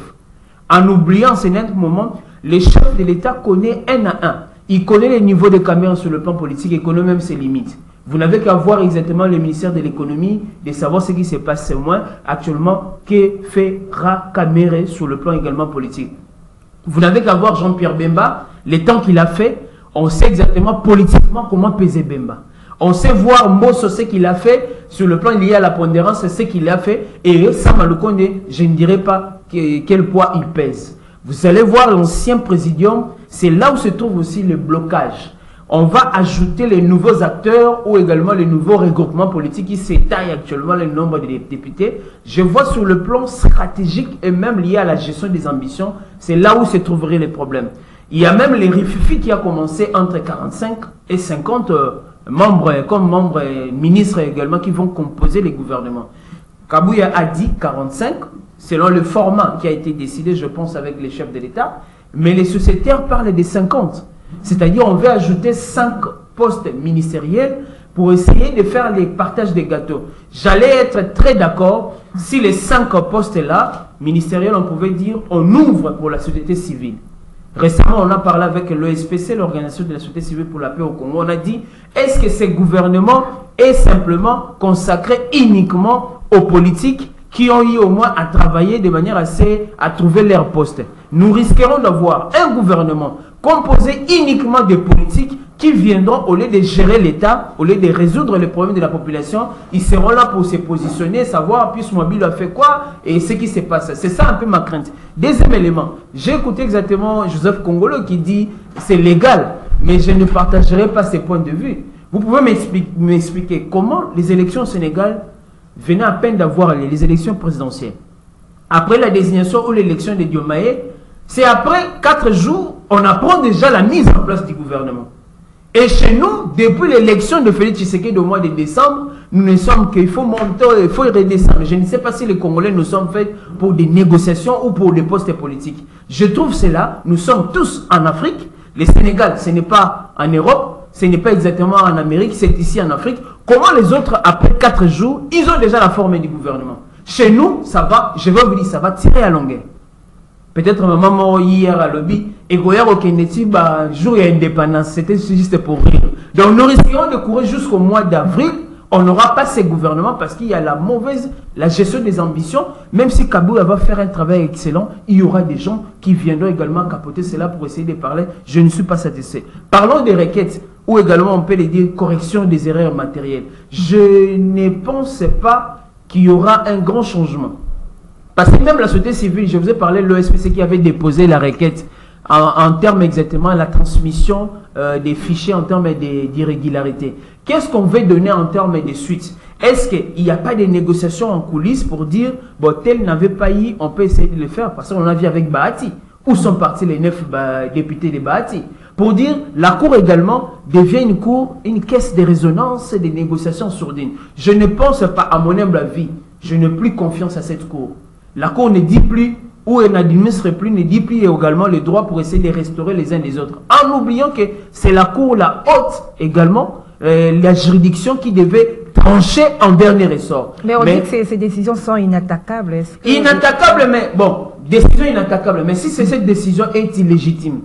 En oubliant, c'est un moment, le chef de l'État connaît un à un. Il connaît les niveaux de caméra sur le plan politique, il connaît même ses limites. Vous n'avez qu'à voir exactement le ministère de l'économie, de savoir ce qui se passe moins actuellement, que fera Caméré sur le plan également politique. Vous n'avez qu'à voir Jean-Pierre Bemba, les temps qu'il a fait, on sait exactement politiquement comment peser Bemba. On sait voir Mosso ce qu'il a fait sur le plan lié à la pondérance, ce qu'il a fait. Et Samaloukonde, je ne dirais pas quel poids il pèse. Vous allez voir l'ancien présidium, c'est là où se trouve aussi le blocage. On va ajouter les nouveaux acteurs ou également les nouveaux regroupements politiques qui s'étaillent actuellement le nombre de députés. Je vois sur le plan stratégique et même lié à la gestion des ambitions, c'est là où se trouveraient les problèmes. Il y a même les rififi qui a commencé entre 45 et 50 membres, comme membres ministres également qui vont composer les gouvernements. Kabouya a dit 45, selon le format qui a été décidé, je pense, avec les chefs de l'État, mais les sociétaires parlent des 50. C'est-à-dire, on veut ajouter 5 postes ministériels pour essayer de faire les partages des gâteaux. J'allais être très d'accord si les 5 postes-là, ministériels, on pouvait dire, on ouvre pour la société civile. Récemment, on a parlé avec l'OSPC, l'Organisation de la Société Civile pour la Paix au Congo. On a dit, est-ce que ce gouvernement est simplement consacré uniquement aux politiques qui ont eu au moins à travailler de manière assez à trouver leur poste? Nous risquerons d'avoir un gouvernement composé uniquement de politiques qui viendront, au lieu de gérer l'État, au lieu de résoudre les problèmes de la population, ils seront là pour se positionner, savoir, puis Mobile a fait quoi et ce qui se passe. C'est ça un peu ma crainte. Deuxième élément, j'ai écouté exactement Joseph Congolo qui dit c'est légal, mais je ne partagerai pas ses points de vue. Vous pouvez m'expliquer comment les élections au Sénégal venaient à peine d'avoir les élections présidentielles. Après la désignation ou l'élection de Diomaye, c'est après quatre jours, on apprend déjà la mise en place du gouvernement. Et chez nous, depuis l'élection de Félix Tshisekedi au mois de décembre, nous ne sommes qu'il faut monter, il faut redescendre. Je ne sais pas si les Congolais nous sommes faits pour des négociations ou pour des postes politiques. Je trouve cela, nous sommes tous en Afrique. Le Sénégal, ce n'est pas en Europe, ce n'est pas exactement en Amérique, c'est ici en Afrique. Comment les autres, après quatre jours, ils ont déjà la forme du gouvernement? Chez nous, ça va, je vais vous dire, ça va tirer à longueur. Peut-être maman hier à lobby, et au Kennedy, bah, jour d'indépendance, c'était juste pour rire. Donc nous risquons de courir jusqu'au mois d'avril, on n'aura pas ces gouvernements parce qu'il y a la mauvaise, la gestion des ambitions. Même si Kaboul va faire un travail excellent, il y aura des gens qui viendront également capoter cela pour essayer de parler. Je ne suis pas satisfait. Parlons des requêtes, ou également on peut les dire correction des erreurs matérielles. Je ne pense pas qu'il y aura un grand changement. Parce que même la société civile, je vous ai parlé de l'OSPC qui avait déposé la requête en, termes exactement la transmission euh, des fichiers en termes d'irrégularité. Qu'est-ce qu'on veut donner en termes de suite? Est-ce qu'il n'y a pas de négociations en coulisses pour dire, bon, tel n'avait pas eu, on peut essayer de le faire Parce qu'on a vu avec Bahati. Où sont partis les neuf bah, députés de Bahati? Pour dire, la Cour également devient une cour, une caisse de résonance des négociations sourdines. Je ne pense pas, à mon humble avis, je n'ai plus confiance à cette Cour. La Cour ne dit plus, ou elle n'administre plus, ne dit plus également les droits pour essayer de restaurer les uns des autres. En oubliant que c'est la Cour, la haute également, euh, la juridiction qui devait trancher en dernier ressort. Mais on dit que ces, décisions sont inattaquables. Inattaquables, mais bon, décision inattaquable. Mais si cette décision est illégitime,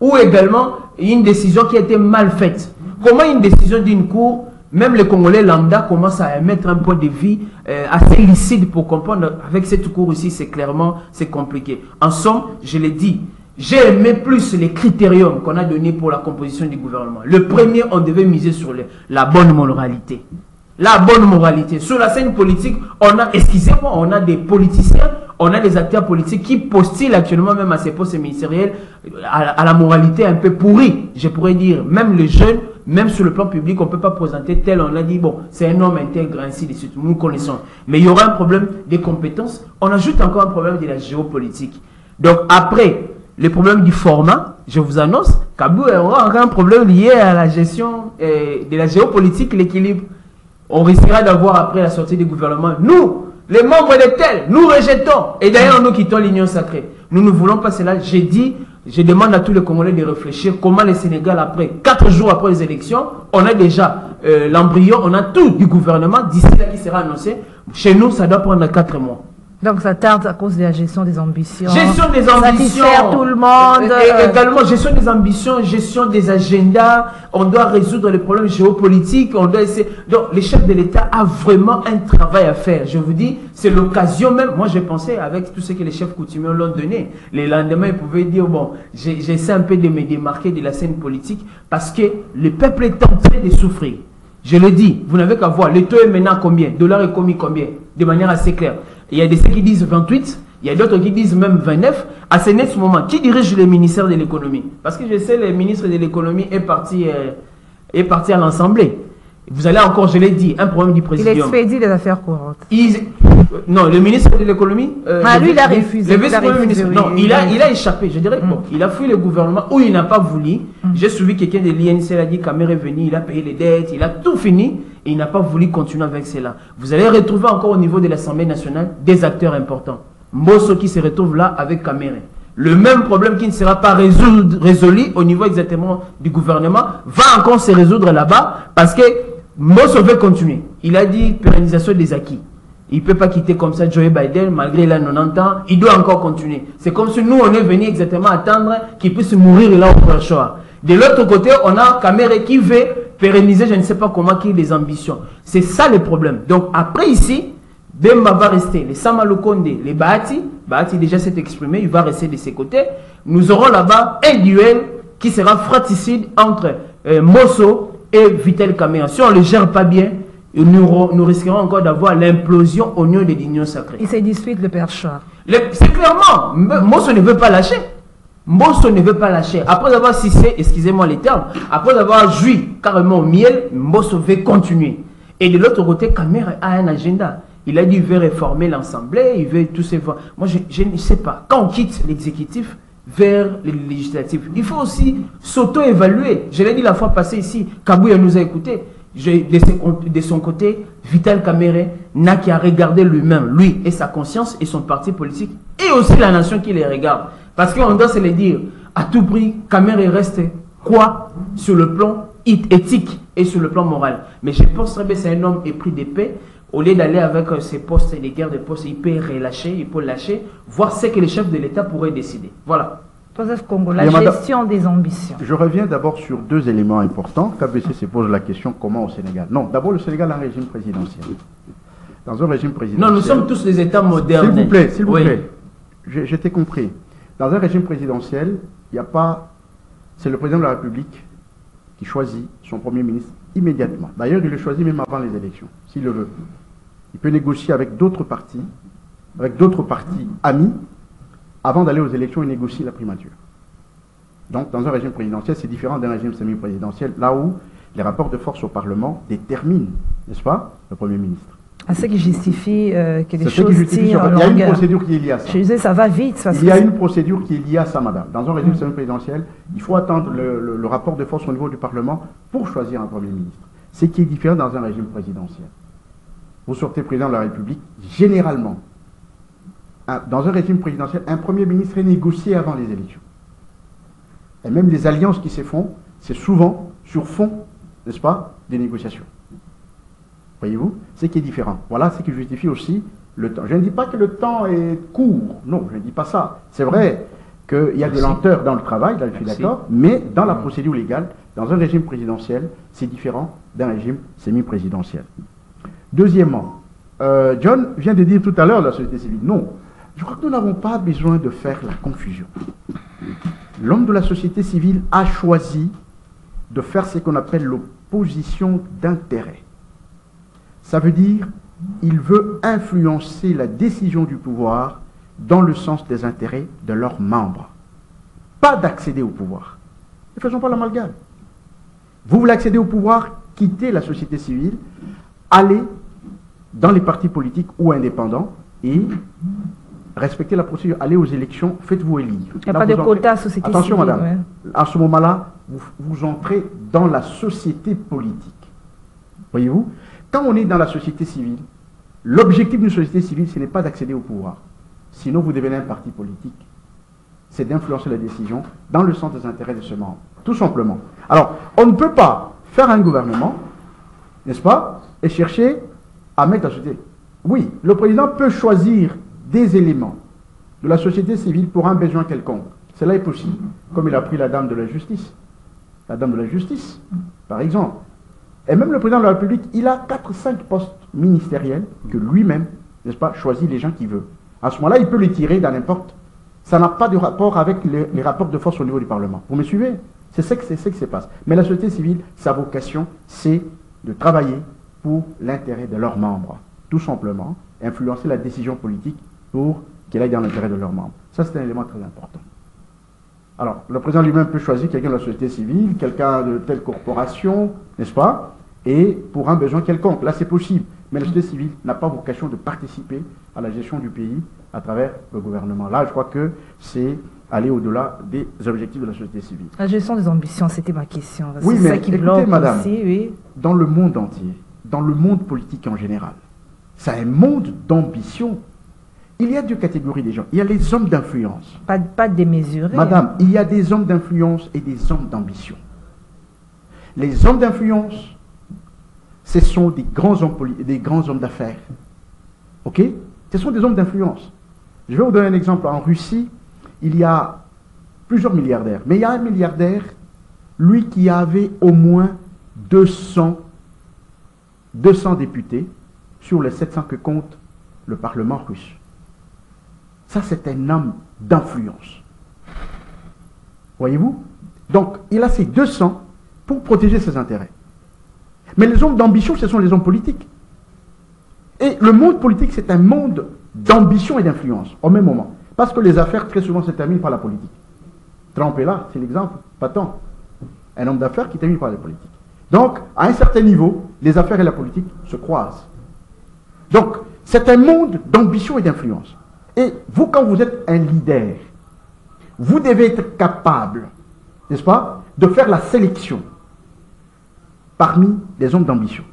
ou également une décision qui a été mal faite, comment une décision d'une Cour même les Congolais lambda commencent à émettre un point de vie euh, assez lucide pour comprendre. Avec cette cour ici, c'est clairement, c'est compliqué. En somme, je l'ai dit, j'ai aimé plus les critériums qu'on a donnés pour la composition du gouvernement. Le premier, on devait miser sur la bonne moralité. La bonne moralité. Sur la scène politique, on a, excusez-moi, on a des politiciens, on a des acteurs politiques qui postulent actuellement même à ces postes ministériels à, la moralité un peu pourrie, je pourrais dire. Même les jeunes, même sur le plan public, on ne peut pas présenter tel, on a dit, bon, c'est un homme intègre, ainsi de suite, nous connaissons. Mais il y aura un problème des compétences. On ajoute encore un problème de la géopolitique. Donc après, le problème du format, je vous annonce, Kabou aura encore un problème lié à la gestion euh, de la géopolitique, l'équilibre. On risquera d'avoir après la sortie du gouvernement, nous, les membres de tel, nous rejetons. Et d'ailleurs, nous quittons l'Union sacrée. Nous ne voulons pas cela. J'ai dit, je demande à tous les Congolais de réfléchir comment le Sénégal, après, quatre jours après les élections, on a déjà euh, l'embryon, on a tout du gouvernement d'ici là qui sera annoncé. Chez nous, ça doit prendre quatre mois. Donc ça tarde à cause de la gestion des ambitions. Gestion des ambitions. tout le monde. Et, également gestion des ambitions, gestion des agendas. On doit résoudre les problèmes géopolitiques. On doit essayer. Donc les chefs de l'État a vraiment un travail à faire. Je vous dis, c'est l'occasion même. Moi j'ai pensé avec tout ce que les chefs coutumiers l'ont donné. Les lendemains ils pouvaient dire bon, j'essaie un peu de me démarquer de la scène politique parce que le peuple est en train de souffrir. Je le dis, vous n'avez qu'à voir. Le taux est maintenant combien? Dollar est commis combien? De manière assez claire. Il y a des ceux qui disent 28, il y a d'autres qui disent même 29. À ce moment, qui dirige le ministère de l'économie? Parce que je sais, le ministre de l'économie est parti, euh, est parti à l'Assemblée. Vous allez encore, je l'ai dit, un problème du président. Il expédie les affaires courantes. Non, le ministre de l'économie. Euh, ah, lui, il a refusé. Le vice non, il a, il a échappé. Je dirais, bon, il a fui le gouvernement où il n'a pas voulu. Mm. J'ai suivi quelqu'un de l'INC, il a dit Camer est venu, il a payé les dettes, il a tout fini et il n'a pas voulu continuer avec cela. Vous allez retrouver encore au niveau de l'Assemblée nationale des acteurs importants. Mosso qui se retrouve là avec Camer. Le même problème qui ne sera pas résolu au niveau exactement du gouvernement va encore se résoudre là-bas parce que Mosso veut continuer. Il a dit pérennisation des acquis. Il ne peut pas quitter comme ça Joe Biden malgré la 90 ans. Il doit encore continuer. C'est comme si nous, on est venu exactement attendre qu'il puisse mourir là au prochain. De l'autre côté, on a Kamere qui veut pérenniser, je ne sais pas comment, qui les ambitions. C'est ça le problème. Donc après ici, Bemba va rester, les Samalukonde, les Bahati, Bahati déjà s'est exprimé, il va rester de ses côtés. Nous aurons là-bas un duel qui sera fratricide entre euh, Mosso et Vitel Kamea. Si on ne le gère pas bien, nous, nous risquerons encore d'avoir l'implosion au niveau de l'Union sacrée. Il s'est disputé le père C'est clairement, Mosso ne veut pas lâcher. Mosso ne veut pas lâcher. Après avoir cissé, excusez-moi les termes, après avoir joui carrément au miel, Mosso veut continuer. Et de l'autre côté, Kamera a un agenda. Il a dit qu'il veut réformer l'Assemblée, il veut tous ces voix. Moi, je, je ne sais pas. Quand on quitte l'exécutif, vers les législatives. Il faut aussi s'auto-évaluer. Je l'ai dit la fois passée ici, Kabouya nous a écoutés. De, son côté, Vital Kamere n'a qu'à regarder lui-même, lui et sa conscience et son parti politique, et aussi la nation qui les regarde. Parce qu'on doit se le dire, à tout prix, Kamere reste quoi sur le plan éthique et sur le plan moral. Mais je pense que c'est un homme épris d'épée au lieu d'aller avec euh, ses postes et les guerres de postes, il peut relâcher, il peut lâcher, voir ce que les chefs de l'État pourraient décider. Voilà. Joseph Congo, la gestion des ambitions. Je reviens d'abord sur deux éléments importants. KBC se pose la question comment au Sénégal? Non, d'abord le Sénégal a un régime présidentiel. Dans un régime présidentiel. Non, nous sommes tous des États modernes. S'il vous plaît, s'il vous plaît. J'étais compris. Dans un régime présidentiel, il n'y a pas. C'est le président de la République qui choisit son Premier ministre immédiatement. D'ailleurs, il le choisit même avant les élections, s'il le veut. Il peut négocier avec d'autres partis, avec d'autres partis amis, avant d'aller aux élections et négocier la primature. Donc, dans un régime présidentiel, c'est différent d'un régime semi-présidentiel, là où les rapports de force au Parlement déterminent, n'est-ce pas, le Premier ministre. À ce qui justifie euh, que les choses tirent Il y a une procédure qui est liée à ça. Je disais, ça va vite. il y a une procédure qui est liée à ça, madame. Dans un régime semi-présidentiel, il faut attendre le, le, rapport de force au niveau du Parlement pour choisir un Premier ministre. Ce qui est différent dans un régime présidentiel vous sortez président de la République, généralement, dans un régime présidentiel, un Premier ministre est négocié avant les élections. Et même les alliances qui se font, c'est souvent sur fond, n'est-ce pas, des négociations. Voyez-vous Ce qui est différent. Voilà ce qui justifie aussi le temps. Je ne dis pas que le temps est court. Non, je ne dis pas ça. C'est vrai. qu'il y a des lenteurs dans le travail, là je suis d'accord, mais dans la procédure légale, dans un régime présidentiel, c'est différent d'un régime semi-présidentiel. Deuxièmement, euh, John vient de dire tout à l'heure la société civile. Non, je crois que nous n'avons pas besoin de faire la confusion. L'homme de la société civile a choisi de faire ce qu'on appelle l'opposition d'intérêt. Ça veut dire il veut influencer la décision du pouvoir dans le sens des intérêts de leurs membres. Pas d'accéder au pouvoir. Ne faisons pas l'amalgame. Vous voulez accéder au pouvoir, quittez la société civile, allez dans les partis politiques ou indépendants et respectez la procédure, allez aux élections, faites-vous élire. Il n'y a pas de quota société Attention, madame. À ce moment-là, vous, vous entrez dans la société politique. Voyez-vous? Quand on est dans la société civile, l'objectif d'une société civile, ce n'est pas d'accéder au pouvoir. Sinon, vous devenez un parti politique. C'est d'influencer la décision dans le sens des intérêts de ce membre. Tout simplement. Alors, on ne peut pas faire un gouvernement, n'est-ce pas, et chercher à mettre la société. Oui, le président peut choisir des éléments de la société civile pour un besoin quelconque. Cela est possible, comme il a pris la dame de la justice. La dame de la justice, par exemple. Et même le président de la République, il a 4-5 postes ministériels que lui-même, n'est-ce pas, choisit les gens qu'il veut. À ce moment-là, il peut les tirer dans n'importe. Ça n'a pas de rapport avec les, rapports de force au niveau du Parlement. Vous me suivez? C'est ce, que, se passe. Mais la société civile, sa vocation, c'est de travailler pour l'intérêt de leurs membres. Tout simplement, influencer la décision politique pour qu'elle aille dans l'intérêt de leurs membres. Ça, c'est un élément très important. Alors, le président lui-même peut choisir quelqu'un de la société civile, quelqu'un de telle corporation, n'est-ce pas Et pour un besoin quelconque. Là, c'est possible. Mais la société civile n'a pas vocation de participer à la gestion du pays à travers le gouvernement. Là, je crois que c'est aller au-delà des objectifs de la société civile. La gestion des ambitions, c'était ma question. Oui, mais ça qui écoutez, madame, dans le monde entier, dans le monde politique en général, c'est un monde d'ambition. Il y a deux catégories de gens. Il y a les hommes d'influence. Pas, pas démesurés. Madame, il y a des hommes d'influence et des hommes d'ambition. Les hommes d'influence ce sont des grands hommes, des grands hommes d'affaires. OK? Ce sont des hommes d'influence. Je vais vous donner un exemple. En Russie, il y a plusieurs milliardaires. Mais il y a un milliardaire, lui qui avait au moins 200, 200 députés sur les 700 que compte le Parlement russe. Ça, c'est un homme d'influence. Voyez-vous? Donc, il a ces 200 pour protéger ses intérêts. Mais les hommes d'ambition, ce sont les hommes politiques. Et le monde politique, c'est un monde d'ambition et d'influence au même moment. Parce que les affaires, très souvent, se terminent par la politique. Trump est là, c'est l'exemple, pas tant. Un homme d'affaires qui termine par la politique. Donc, à un certain niveau, les affaires et la politique se croisent. Donc, c'est un monde d'ambition et d'influence. Et vous, quand vous êtes un leader, vous devez être capable, n'est-ce pas, de faire la sélection parmi les hommes d'ambition.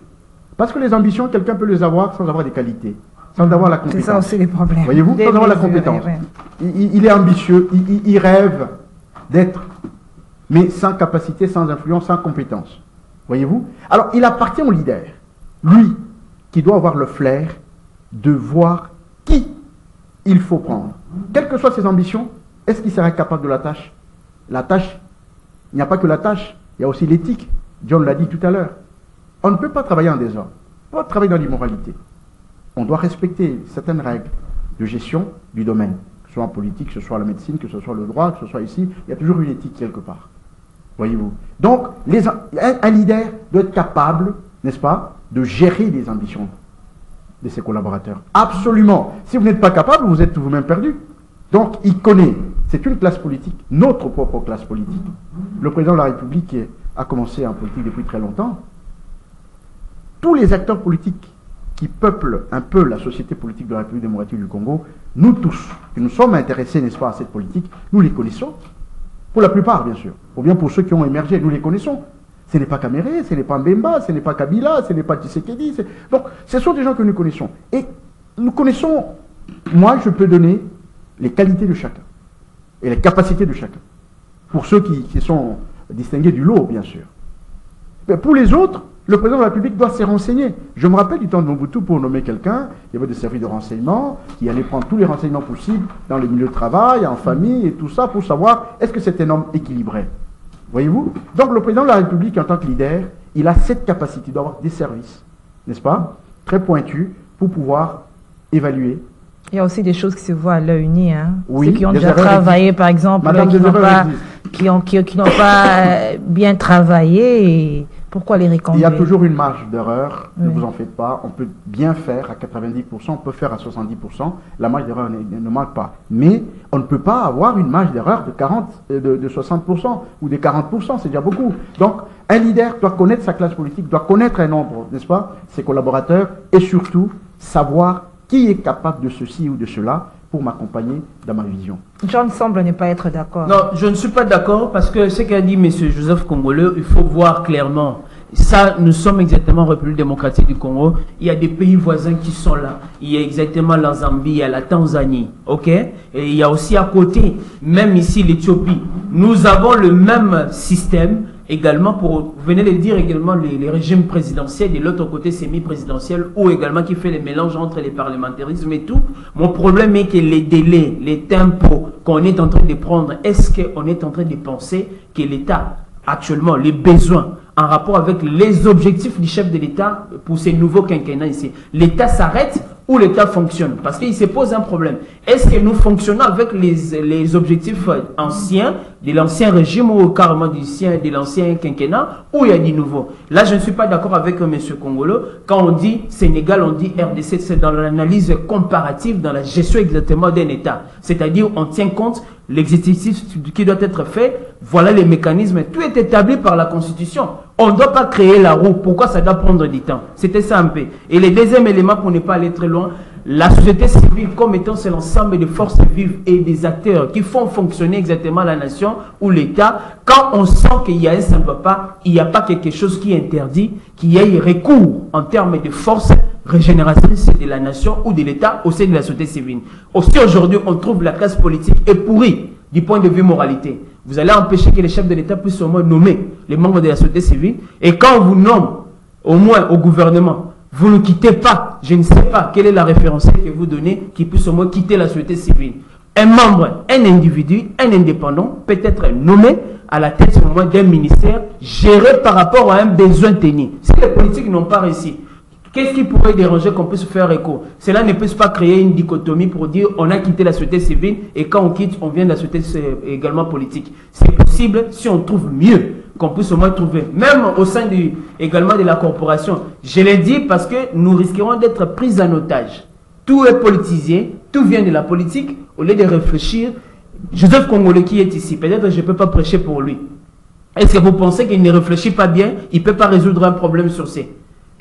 Parce que les ambitions, quelqu'un peut les avoir sans avoir des qualités, sans avoir la compétence. C'est ça aussi les problèmes. Voyez-vous, sans avoir la compétence. Il, est ambitieux, il, rêve d'être, mais sans capacité, sans influence, sans compétence. Voyez-vous Alors, il appartient au leader, lui, qui doit avoir le flair de voir il faut prendre. Quelles que soient ses ambitions, est-ce qu'il sera capable de la tâche? La tâche, il n'y a pas que la tâche, il y a aussi l'éthique. John l'a dit tout à l'heure. On ne peut pas travailler en désordre, pas travailler dans l'immoralité. On doit respecter certaines règles de gestion du domaine, que ce soit en politique, que ce soit la médecine, que ce soit le droit, que ce soit ici. Il y a toujours une éthique quelque part. Voyez-vous? Donc, un, leader doit être capable, n'est-ce pas, de gérer les ambitions de ses collaborateurs. Absolument. Si vous n'êtes pas capable, vous êtes vous-même perdu. Donc, il connaît. C'est une classe politique, notre propre classe politique. Le président de la République a commencé en politique depuis très longtemps, tous les acteurs politiques qui peuplent un peu la société politique de la République démocratique du Congo, nous tous, qui nous sommes intéressés, n'est-ce pas, à cette politique, nous les connaissons. Pour la plupart, bien sûr. Ou bien pour ceux qui ont émergé, nous les connaissons. Ce n'est pas Caméré, ce n'est pas Mbemba, ce n'est pas Kabila, ce n'est pas Tshisekedi. Donc, ce sont des gens que nous connaissons. Et nous connaissons, moi, je peux donner les qualités de chacun et les capacités de chacun. Pour ceux qui, qui sont distinguer du lot, bien sûr. Mais pour les autres, le président de la République doit se renseigner. Je me rappelle du temps de Mobutu pour nommer quelqu'un, il y avait des services de renseignement qui allaient prendre tous les renseignements possibles dans le milieu de travail, en famille et tout ça pour savoir est-ce que c'était un homme équilibré. Voyez-vous Donc le président de la République en tant que leader, il a cette capacité d'avoir des services, n'est-ce pas Très pointus pour pouvoir évaluer. Il y a aussi des choses qui se voient à l'œil nu. Hein. Oui, Ceux qui ont déjà travaillé, existent. par exemple, Madame, qui n'ont pas, qui ont, qui, qui n'ont pas euh, bien travaillé, et pourquoi les Il reconduire y a toujours une marge d'erreur, ne vous en faites pas. On peut bien faire à 90%, on peut faire à 70%. La marge d'erreur ne, ne manque pas. Mais on ne peut pas avoir une marge d'erreur de, 40, euh, de, de 60% ou de 40%, c'est déjà beaucoup. Donc, un leader doit connaître sa classe politique, doit connaître un nombre, n'est-ce pas, ses collaborateurs, et surtout savoir qui est capable de ceci ou de cela pour m'accompagner dans ma vision. John semble ne pas être d'accord. Non, je ne suis pas d'accord parce que ce qu'a dit M. Joseph Congolais, il faut voir clairement. Ça, nous sommes exactement en République démocratique du Congo. Il y a des pays voisins qui sont là. Il y a exactement la Zambie, il y a la Tanzanie. OK? Et il y a aussi à côté, même ici, l'Éthiopie. Nous avons le même système également pour, vous venez de dire également, les, régimes présidentiels, de l'autre côté semi-présidentiel, ou également qui fait les mélanges entre les parlementarismes et tout. Mon problème est que les délais, les tempos qu'on est en train de prendre, est-ce qu'on est en train de penser que l'État, actuellement, les besoins en rapport avec les objectifs du chef de l'État pour ces nouveaux quinquennats ici, l'État s'arrête ou l'État fonctionne Parce qu'il se pose un problème. Est-ce que nous fonctionnons avec les, les objectifs anciens, de l'ancien régime ou carrément du sien- de l'ancien quinquennat, ou il y a du nouveau? Là, je ne suis pas d'accord avec euh, M. Congolo. Quand on dit Sénégal, on dit RDC, c'est dans l'analyse comparative, dans la gestion exactement d'un État. C'est-à-dire, on tient compte l'exécutif qui doit être fait, voilà les mécanismes. Tout est établi par la Constitution. On ne doit pas créer la roue. Pourquoi ça doit prendre du temps? C'était ça un peu. Et le deuxième élément, pour ne pas aller très loin, la société civile comme étant c'est l'ensemble des forces vives et des acteurs qui font fonctionner exactement la nation ou l'État. Quand on sent qu'il y a un simple pas, il n'y a pas quelque chose qui interdit qu'il y ait recours en termes de force régénératrice de la nation ou de l'État au sein de la société civile. Aussi aujourd'hui, on trouve la classe politique est pourrie du point de vue moralité. Vous allez empêcher que les chefs de l'État puissent au moins nommer les membres de la société civile. Et quand vous nomme, au moins au gouvernement, vous ne quittez pas, je ne sais pas quelle est la référence que vous donnez, qui puisse au moins quitter la société civile. Un membre, un individu, un indépendant peut être nommé à la tête au moins d'un ministère géré par rapport à un besoin tenu. Si les politiques n'ont pas réussi, Qu'est-ce qui pourrait déranger qu'on puisse faire écho Cela ne peut pas créer une dichotomie pour dire on a quitté la société civile et quand on quitte, on vient de la société également politique. C'est possible si on trouve mieux qu'on puisse au moins trouver, même au sein également de la corporation. Je l'ai dit parce que nous risquerons d'être pris en otage. Tout est politisé, tout vient de la politique, au lieu de réfléchir. Joseph Congolais qui est ici, peut-être je ne peux pas prêcher pour lui. Est-ce que vous pensez qu'il ne réfléchit pas bien? Il ne peut pas résoudre un problème sur ces.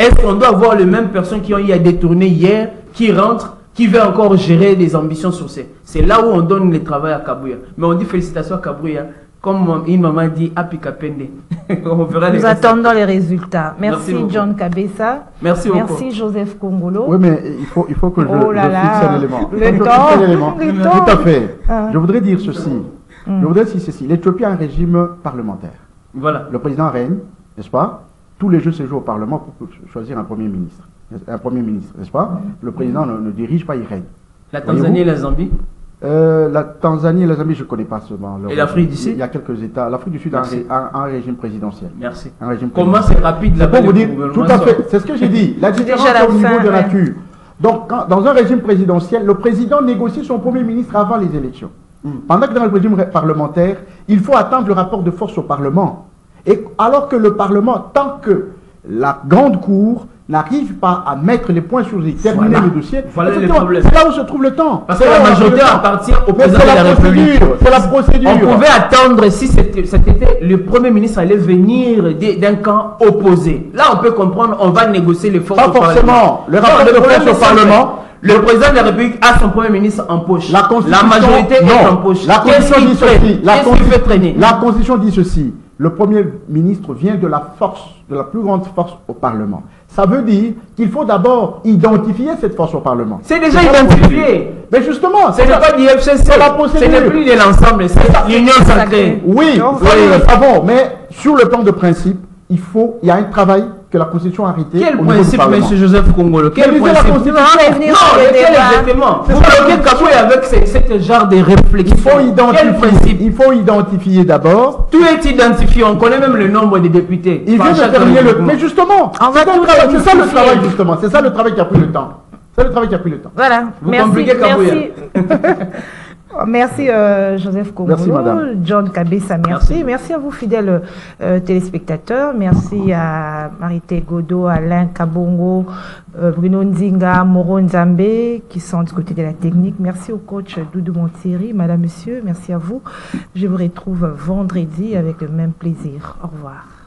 Est-ce qu'on doit avoir les mêmes personnes qui ont eu à détourner hier, qui rentrent, qui veulent encore gérer les ambitions sur ces C'est là où on donne le travail à Kabouya. Mais on dit félicitations à Kabouya. Comme une maman dit, Api Kapende. (laughs) on verra les Nous résultats. attendons les résultats. Merci. John Kabessa. Merci beaucoup. Merci Joseph Kongolo. Oui, mais il faut, il faut que je, Oh là je fixe là, un élément. le temps, fixe un élément. le Tout temps. à fait. Ah. Je voudrais dire ceci. Je voudrais dire ceci. L'Éthiopie a un régime parlementaire. Voilà. Le président règne, n'est-ce pas? Tous les jeux se jouent au Parlement pour choisir un Premier ministre. Un Premier ministre, n'est-ce pas? Le président ne, ne dirige pas, il règne. La Tanzanie et la Zambie? Euh, la Tanzanie et la Zambie, je ne connais pas seulement. leur Et l'Afrique du. Sud? Il y a quelques États. L'Afrique du Sud a un, régime présidentiel. Merci. Un régime Comment présidentiel. c'est rapide là-bas pour vous dire, tout à fait, c'est ce que j'ai dit. La (laughs) différence la est au niveau fin, de la ouais. cure. Donc, quand- dans un régime présidentiel, le président négocie son premier ministre avant les élections. Hmm. Pendant que dans le régime ré- parlementaire, il faut attendre le rapport de force au Parlement. Et alors que le Parlement, tant que la grande cour n'arrive pas à mettre les points sur les terminer Voilà. le dossier, Voilà c'est là où se trouve le temps. Parce que la majorité appartient au président de la République. c'est la procédure. On pouvait attendre si cet été, le Premier ministre allait venir d'un camp opposé. Là, on peut comprendre, on va négocier les forces Pas forcément. Le rapport de force au. Parlement, Le président de la République a son Premier ministre en poche. La, majorité est en poche. La Constitution dit ceci. La Constitution dit ceci. Le Premier ministre vient de la force, de la plus grande force au Parlement. Ça veut dire qu'il faut d'abord identifier cette force au Parlement. C'est déjà identifié. Mais justement, Ce c'est pas du FCC. C'est la Ce procédure. n'est plus de l'ensemble. C'est l'union sacrée. Oui, Donc, oui, oui. nous le savons, mais sur le plan de principe, il faut, il y a un travail que la Constitution a arrêté Quel au principe. M. Joseph Congolo Quel Mais c'est la principe? Constitution. Non, sur le mais quel débat. exactement Vous bloquez. Kaboué avec ce, genre de réflexion. Il faut, Quel identifier, principe? il faut identifier d'abord. Tout est identifié, on connaît même le nombre de députés. Il vient de terminer le. Mais justement, c'est ça, le travail- justement. C'est ça le travail qui a pris le temps. C'est le travail qui a pris le temps. Voilà. Vous merci, compliquez Kabouya. merci. (laughs) Merci euh, Joseph madame. John Kabessa, merci. Merci. merci. à vous fidèles euh, téléspectateurs. Merci à Marité Godot, Alain Kabongo, euh, Bruno Nzinga, Moro Nzambe qui sont du côté de la technique. Merci au coach Doudou Montieri, madame, monsieur. Merci à vous. Je vous retrouve vendredi avec le même plaisir. Au revoir.